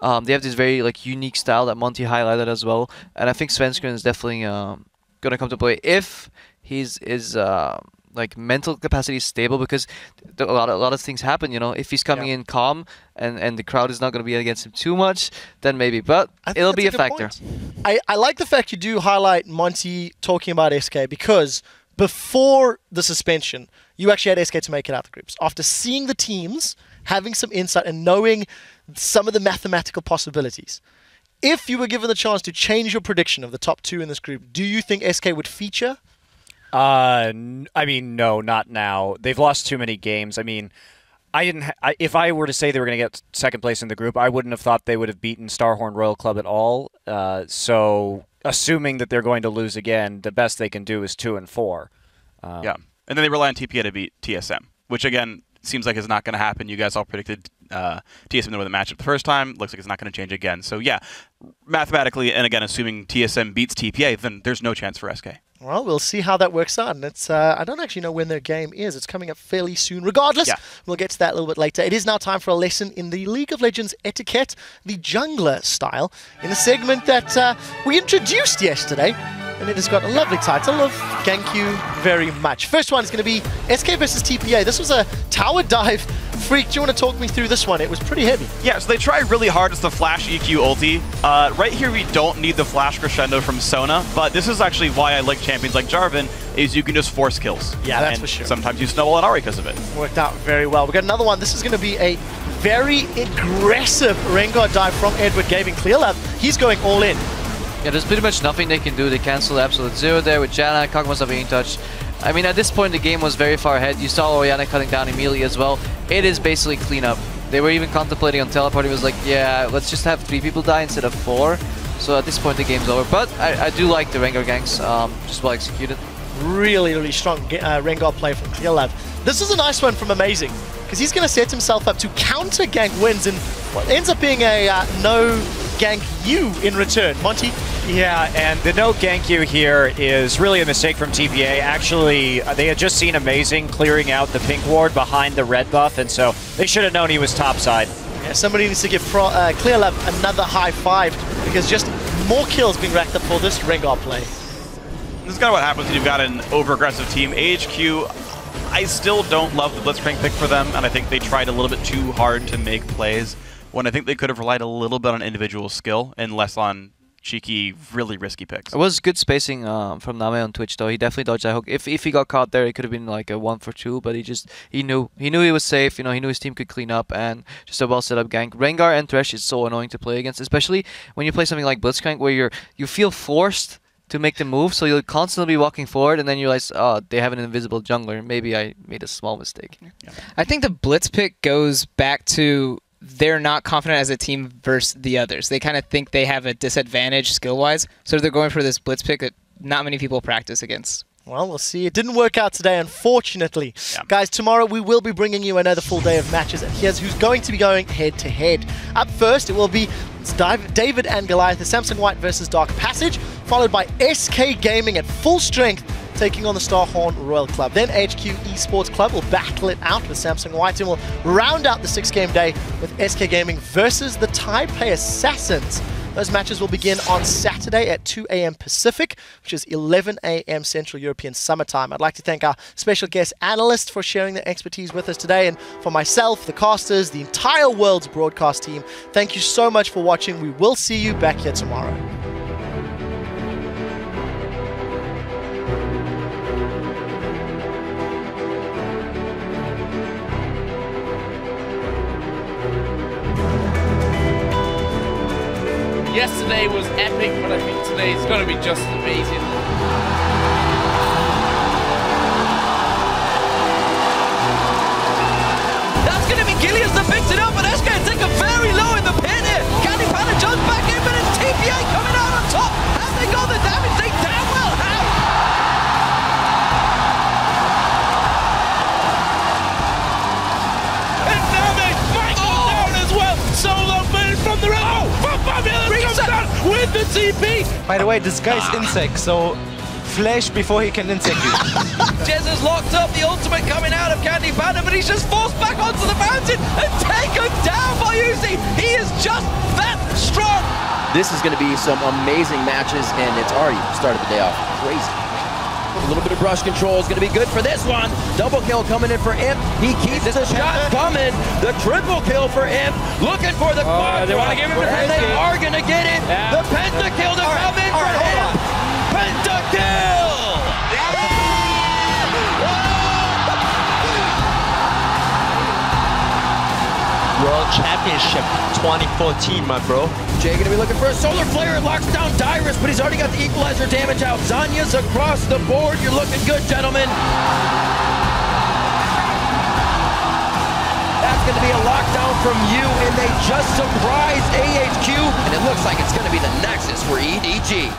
Um, they have this very like unique style that Monty highlighted as well, and I think Svenskeren is definitely um, gonna come to play if he's is uh, like mental capacity is stable because a lot of, a lot of things happen. You know, if he's coming Yeah. in calm and and the crowd is not gonna be against him too much, then maybe. But it'll be a, good factor. point. I, I like the fact you do highlight Monty talking about SK because before the suspension, you actually had SK to make it out of the groups. After seeing the teams, having some insight, and knowing some of the mathematical possibilities, if you were given the chance to change your prediction of the top two in this group, do you think SK would feature? Uh, n- I mean, no, not now. They've lost too many games. I mean, I didn't. Ha- I, if I were to say they were going to get second place in the group, I wouldn't have thought they would have beaten Starhorn Royal Club at all. Uh, so, assuming that they're going to lose again, the best they can do is two and four. Um, yeah, and then they rely on TPA to beat TSM, which again seems like is not going to happen. You guys all predicted uh, TSM to win the matchup the first time. Looks like it's not going to change again. So yeah, mathematically, and again assuming TSM beats TPA, then there's no chance for SK. Well, we'll see how that works out. And it's uh, I don't actually know when their game is. It's coming up fairly soon. Regardless, Yeah. we'll get to that a little bit later. It is now time for a lesson in the League of Legends etiquette, the jungler style, in a segment that uh, we introduced yesterday. And it has got a lovely title of Thank You Very Much. First one is going to be SK versus TPA. This was a tower dive. Freak, do you want to talk me through this one? It was pretty heavy. Yeah, so they try really hard as the flash EQ ulti. Uh, right here, we don't need the flash crescendo from Sona, but this is actually why I like champions like Jarvan, is you can just force kills. Yeah, that's And for sure. Sometimes you snowball an Ari because of it. Worked out very well. We got another one. This is going to be a very aggressive Rengar dive from Edward Gaming Clearlove. He's going all in. Yeah, there's pretty much nothing they can do. They cancel absolute zero there with Janna, Kog'Maws not being touched. I mean, at this point, the game was very far ahead. You saw Orianna cutting down immediately as well. It is basically cleanup. They were even contemplating on teleport. It was like, yeah, let's just have three people die instead of four. So at this point, the game's over. But I, I do like the Rengar ganks, um, just well executed. Really, really strong uh, Rengar play from Clearlove. this is a nice one from Amazing, because he's going to set himself up to counter gank wins and what ends up being a uh, no gank you in return. Monty? Yeah, and the no gank you here is really a mistake from TPA. Actually, uh, they had just seen Amazing clearing out the pink ward behind the red buff, and so they should have known he was topside. Yeah, somebody needs to give Pro, uh, Clearlove another high five, because just more kills being racked up for this Rengar play. This is kind of what happens when you've got an over-aggressive team. AHQ, I still don't love the Blitzcrank pick for them, and I think they tried a little bit too hard to make plays when I think they could have relied a little bit on individual skill and less on cheeky, really risky picks. It was good spacing um, from NaMei on Twitch though. He definitely dodged that hook. If if he got caught there, it could have been like a one for two. But he just he knew he knew he was safe. You know he knew his team could clean up and just a well set up gank. Rengar and Thresh is so annoying to play against, especially when you play something like Blitzcrank where you're you feel forced to make the move, so you'll constantly be walking forward, and then you realize, oh, they have an invisible jungler. Maybe I made a small mistake. Yeah. I think the blitz pick goes back to they're not confident as a team versus the others. They kind of think they have a disadvantage skill wise, so they're going for this blitz pick that not many people practice against. Well, we'll see. It didn't work out today, unfortunately. Yeah. Guys, tomorrow we will be bringing you another full day of matches, and here's who's going to be going head-to-head. -head. Up first, it will be David and Goliath, the Samsung White versus Dark Passage, followed by SK Gaming at full strength, taking on the Starhorn Royal Club. Then HQ Esports Club will battle it out with Samsung White, and will round out the six-game day with SK Gaming versus the Taipei Assassins. Those matches will begin on Saturday at 2 a.m. Pacific, which is 11 a.m. Central European Summertime. I'd like to thank our special guest analyst for sharing their expertise with us today, and for myself, the casters, the entire world's broadcast team. Thank you so much for watching. We will see you back here tomorrow. Yesterday was epic, but I think today is going to be just amazing. That's going to be Gilius that picks it up, but SK take a very low in the pit here. Candy Panda jumps back in, but it's TPA coming out on top. Have they got the damage? They damn TP. By the way, this guy's ah. Insec, so flash before he can Insec you. Jez has locked up the ultimate coming out of Candy Panda, but he's just forced back onto the mountain and taken down by Uzi. He is just that strong. This is going to be some amazing matches, and it's already started the day off crazy. A little bit of brush control is going to be good for this one. Double kill coming in for Imp. He keeps the shot coming. The triple kill for Imp. Looking for the oh, They want to give him the And they are going to get it. Yeah. The pentakill to right. come in for right, Imp. Pentakill! World Championship 2014, my bro. Jay gonna be looking for a solar flare. It locks down Dyrus, but he's already got the equalizer damage out. Zhonya's across the board. You're looking good, gentlemen. That's gonna be a lockdown from you, and they just surprised AHQ, and it looks like it's gonna be the Nexus for EDG.